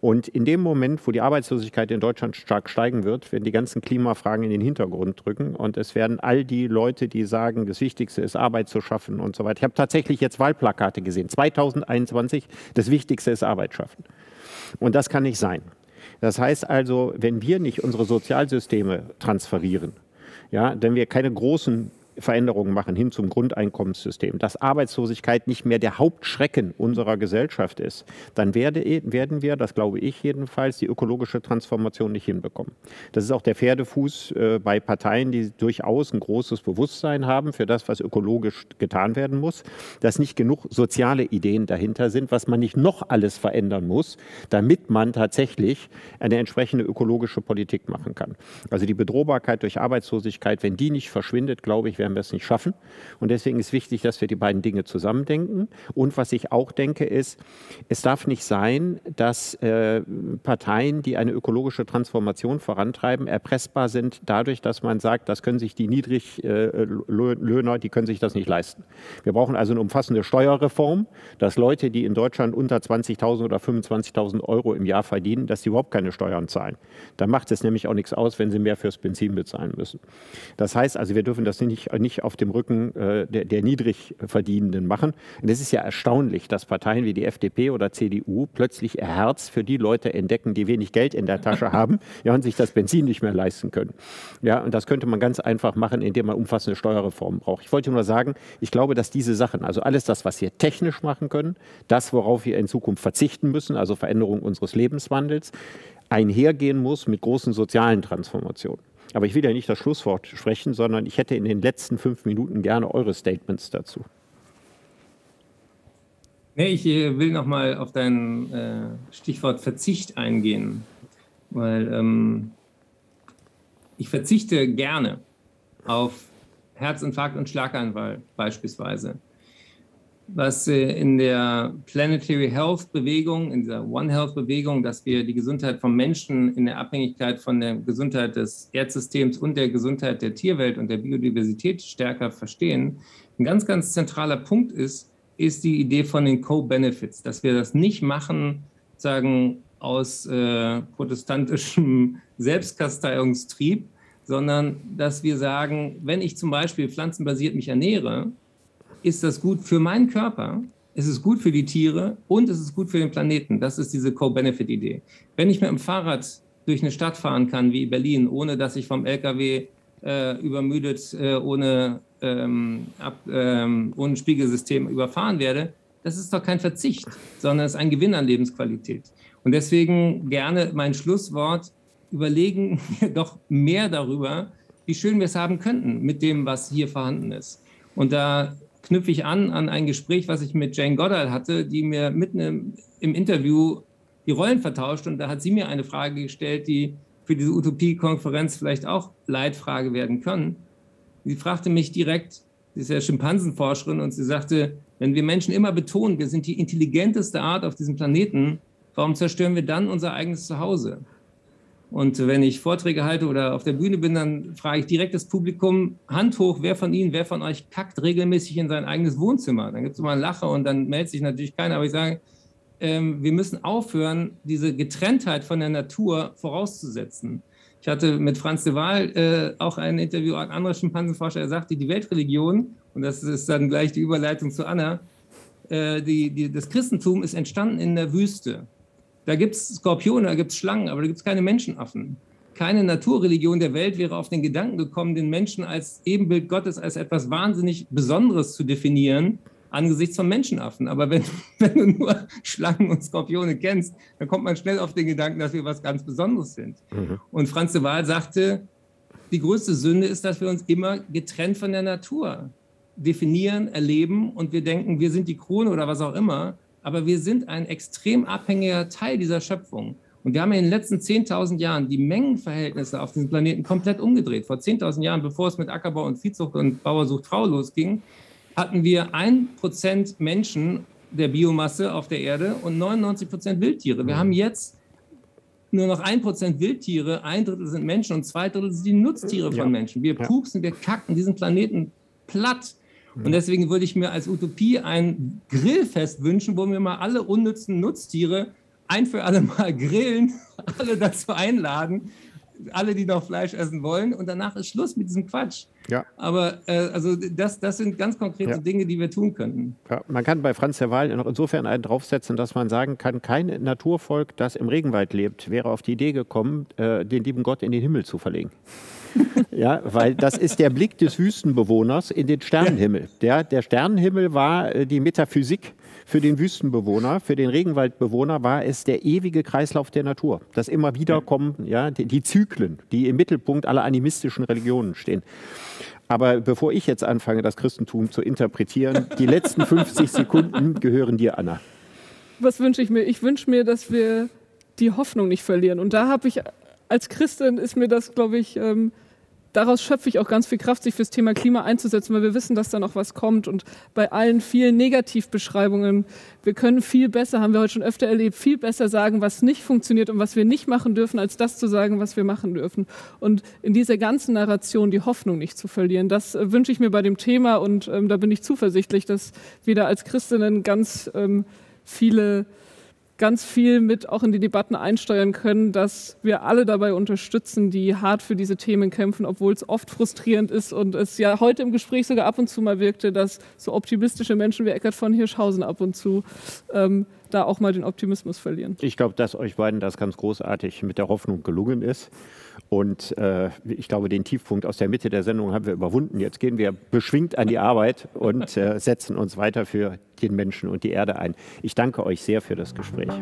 Und in dem Moment, wo die Arbeitslosigkeit in Deutschland stark steigen wird, werden die ganzen Klimafragen in den Hintergrund drücken und es werden all die Leute, die sagen, das Wichtigste ist Arbeit zu schaffen und so weiter. Ich habe tatsächlich jetzt Wahlplakate gesehen. 2021, das Wichtigste ist Arbeit schaffen. Und das kann nicht sein. Das heißt also, wenn wir nicht unsere Sozialsysteme transferieren, ja, wenn wir keine großen Veränderungen machen hin zum Grundeinkommenssystem, dass Arbeitslosigkeit nicht mehr der Hauptschrecken unserer Gesellschaft ist, dann werde, werden wir, das glaube ich jedenfalls, die ökologische Transformation nicht hinbekommen. Das ist auch der Pferdefuß äh, bei Parteien, die durchaus ein großes Bewusstsein haben für das, was ökologisch getan werden muss, dass nicht genug soziale Ideen dahinter sind, was man nicht noch alles verändern muss, damit man tatsächlich eine entsprechende ökologische Politik machen kann. Also die Bedrohbarkeit durch Arbeitslosigkeit, wenn die nicht verschwindet, glaube ich, werden wir es nicht schaffen. Und deswegen ist wichtig, dass wir die beiden Dinge zusammendenken. Und was ich auch denke, ist, es darf nicht sein, dass äh, Parteien, die eine ökologische Transformation vorantreiben, erpressbar sind dadurch, dass man sagt, das können sich die Niedriglöhner, die können sich das nicht leisten. Wir brauchen also eine umfassende Steuerreform, dass Leute, die in Deutschland unter 20.000 oder 25.000 Euro im Jahr verdienen, dass sie überhaupt keine Steuern zahlen. Da macht es nämlich auch nichts aus, wenn sie mehr fürs Benzin bezahlen müssen. Das heißt also, wir dürfen das nicht, nicht auf dem Rücken äh, der, der Niedrigverdienenden machen. Und es ist ja erstaunlich, dass Parteien wie die FDP oder CDU plötzlich ihr Herz für die Leute entdecken, die wenig Geld in der Tasche haben ja, und sich das Benzin nicht mehr leisten können. Ja, und das könnte man ganz einfach machen, indem man umfassende Steuerreformen braucht. Ich wollte nur sagen, ich glaube, dass diese Sachen, also alles das, was wir technisch machen können, das, worauf wir in Zukunft verzichten müssen, also Veränderung unseres Lebenswandels, einhergehen muss mit großen sozialen Transformationen. Aber ich will ja nicht das Schlusswort sprechen, sondern ich hätte in den letzten fünf Minuten gerne eure Statements dazu. Nee, ich äh, will noch mal auf dein äh, Stichwort Verzicht eingehen, weil ähm, ich verzichte gerne auf Herzinfarkt und Schlaganfall beispielsweise was in der Planetary Health Bewegung, in dieser One Health Bewegung, dass wir die Gesundheit von Menschen in der Abhängigkeit von der Gesundheit des Erdsystems und der Gesundheit der Tierwelt und der Biodiversität stärker verstehen, ein ganz, ganz zentraler Punkt ist, ist die Idee von den Co-Benefits, dass wir das nicht machen, sagen, aus äh, protestantischem Selbstkasteiungstrieb, sondern dass wir sagen, wenn ich zum Beispiel pflanzenbasiert mich ernähre, ist das gut für meinen Körper, es ist gut für die Tiere und es ist gut für den Planeten. Das ist diese Co-Benefit-Idee. Wenn ich mit dem Fahrrad durch eine Stadt fahren kann wie Berlin, ohne dass ich vom LKW äh, übermüdet, äh, ohne, ähm, ab, ähm, ohne Spiegelsystem überfahren werde, das ist doch kein Verzicht, sondern es ist ein Gewinn an Lebensqualität. Und deswegen gerne mein Schlusswort, überlegen wir doch mehr darüber, wie schön wir es haben könnten mit dem, was hier vorhanden ist. Und da knüpfe ich an an ein Gespräch, was ich mit Jane Goddard hatte, die mir mitten im, im Interview die Rollen vertauscht. Und da hat sie mir eine Frage gestellt, die für diese Utopie-Konferenz vielleicht auch Leitfrage werden können. Sie fragte mich direkt, sie ist ja Schimpansenforscherin, und sie sagte, wenn wir Menschen immer betonen, wir sind die intelligenteste Art auf diesem Planeten, warum zerstören wir dann unser eigenes Zuhause? Und wenn ich Vorträge halte oder auf der Bühne bin, dann frage ich direkt das Publikum, Hand hoch, wer von Ihnen, wer von euch kackt regelmäßig in sein eigenes Wohnzimmer? Dann gibt es immer ein Lache und dann meldet sich natürlich keiner. Aber ich sage, ähm, wir müssen aufhören, diese Getrenntheit von der Natur vorauszusetzen. Ich hatte mit Franz de Waal äh, auch ein Interview, ein anderer Schimpansenforscher, er sagte, die Weltreligion, und das ist dann gleich die Überleitung zu Anna, äh, die, die, das Christentum ist entstanden in der Wüste. Da gibt es Skorpione, da gibt es Schlangen, aber da gibt es keine Menschenaffen. Keine Naturreligion der Welt wäre auf den Gedanken gekommen, den Menschen als Ebenbild Gottes, als etwas wahnsinnig Besonderes zu definieren, angesichts von Menschenaffen. Aber wenn, wenn du nur Schlangen und Skorpione kennst, dann kommt man schnell auf den Gedanken, dass wir was ganz Besonderes sind. Mhm. Und Franz de Waal sagte, die größte Sünde ist, dass wir uns immer getrennt von der Natur definieren, erleben und wir denken, wir sind die Krone oder was auch immer aber wir sind ein extrem abhängiger Teil dieser Schöpfung. Und wir haben in den letzten 10.000 Jahren die Mengenverhältnisse auf diesem Planeten komplett umgedreht. Vor 10.000 Jahren, bevor es mit Ackerbau und Viehzucht und Bauersucht Frau losging, hatten wir ein Prozent Menschen der Biomasse auf der Erde und 99 Prozent Wildtiere. Wir haben jetzt nur noch ein Prozent Wildtiere, ein Drittel sind Menschen und zwei Drittel sind die Nutztiere von ja. Menschen. Wir pupsen, wir kacken diesen Planeten platt. Und deswegen würde ich mir als Utopie ein Grillfest wünschen, wo wir mal alle unnützen Nutztiere ein für alle Mal grillen, alle dazu einladen, alle, die noch Fleisch essen wollen. Und danach ist Schluss mit diesem Quatsch. Ja. Aber äh, also das, das sind ganz konkrete ja. Dinge, die wir tun könnten. Ja, man kann bei Franz der Wahl noch insofern einen draufsetzen, dass man sagen kann, kein Naturvolk, das im Regenwald lebt, wäre auf die Idee gekommen, äh, den lieben Gott in den Himmel zu verlegen. ja, weil das ist der Blick des Wüstenbewohners in den Sternenhimmel. Der, der Sternenhimmel war äh, die Metaphysik für den Wüstenbewohner, für den Regenwaldbewohner war es der ewige Kreislauf der Natur. Das immer wieder kommen, ja, die, die Zyklen, die im Mittelpunkt aller animistischen Religionen stehen. Aber bevor ich jetzt anfange, das Christentum zu interpretieren, die letzten 50 Sekunden gehören dir, Anna. Was wünsche ich mir? Ich wünsche mir, dass wir die Hoffnung nicht verlieren. Und da habe ich, als Christin ist mir das, glaube ich, ähm, daraus schöpfe ich auch ganz viel Kraft, sich fürs Thema Klima einzusetzen, weil wir wissen, dass da noch was kommt. Und bei allen vielen Negativbeschreibungen, wir können viel besser, haben wir heute schon öfter erlebt, viel besser sagen, was nicht funktioniert und was wir nicht machen dürfen, als das zu sagen, was wir machen dürfen. Und in dieser ganzen Narration die Hoffnung nicht zu verlieren, das äh, wünsche ich mir bei dem Thema und ähm, da bin ich zuversichtlich, dass wir da als Christinnen ganz ähm, viele ganz viel mit auch in die Debatten einsteuern können, dass wir alle dabei unterstützen, die hart für diese Themen kämpfen, obwohl es oft frustrierend ist und es ja heute im Gespräch sogar ab und zu mal wirkte, dass so optimistische Menschen wie Eckert von Hirschhausen ab und zu ähm, da auch mal den Optimismus verlieren. Ich glaube, dass euch beiden das ganz großartig mit der Hoffnung gelungen ist. Und äh, ich glaube, den Tiefpunkt aus der Mitte der Sendung haben wir überwunden. Jetzt gehen wir beschwingt an die Arbeit und äh, setzen uns weiter für den Menschen und die Erde ein. Ich danke euch sehr für das Gespräch.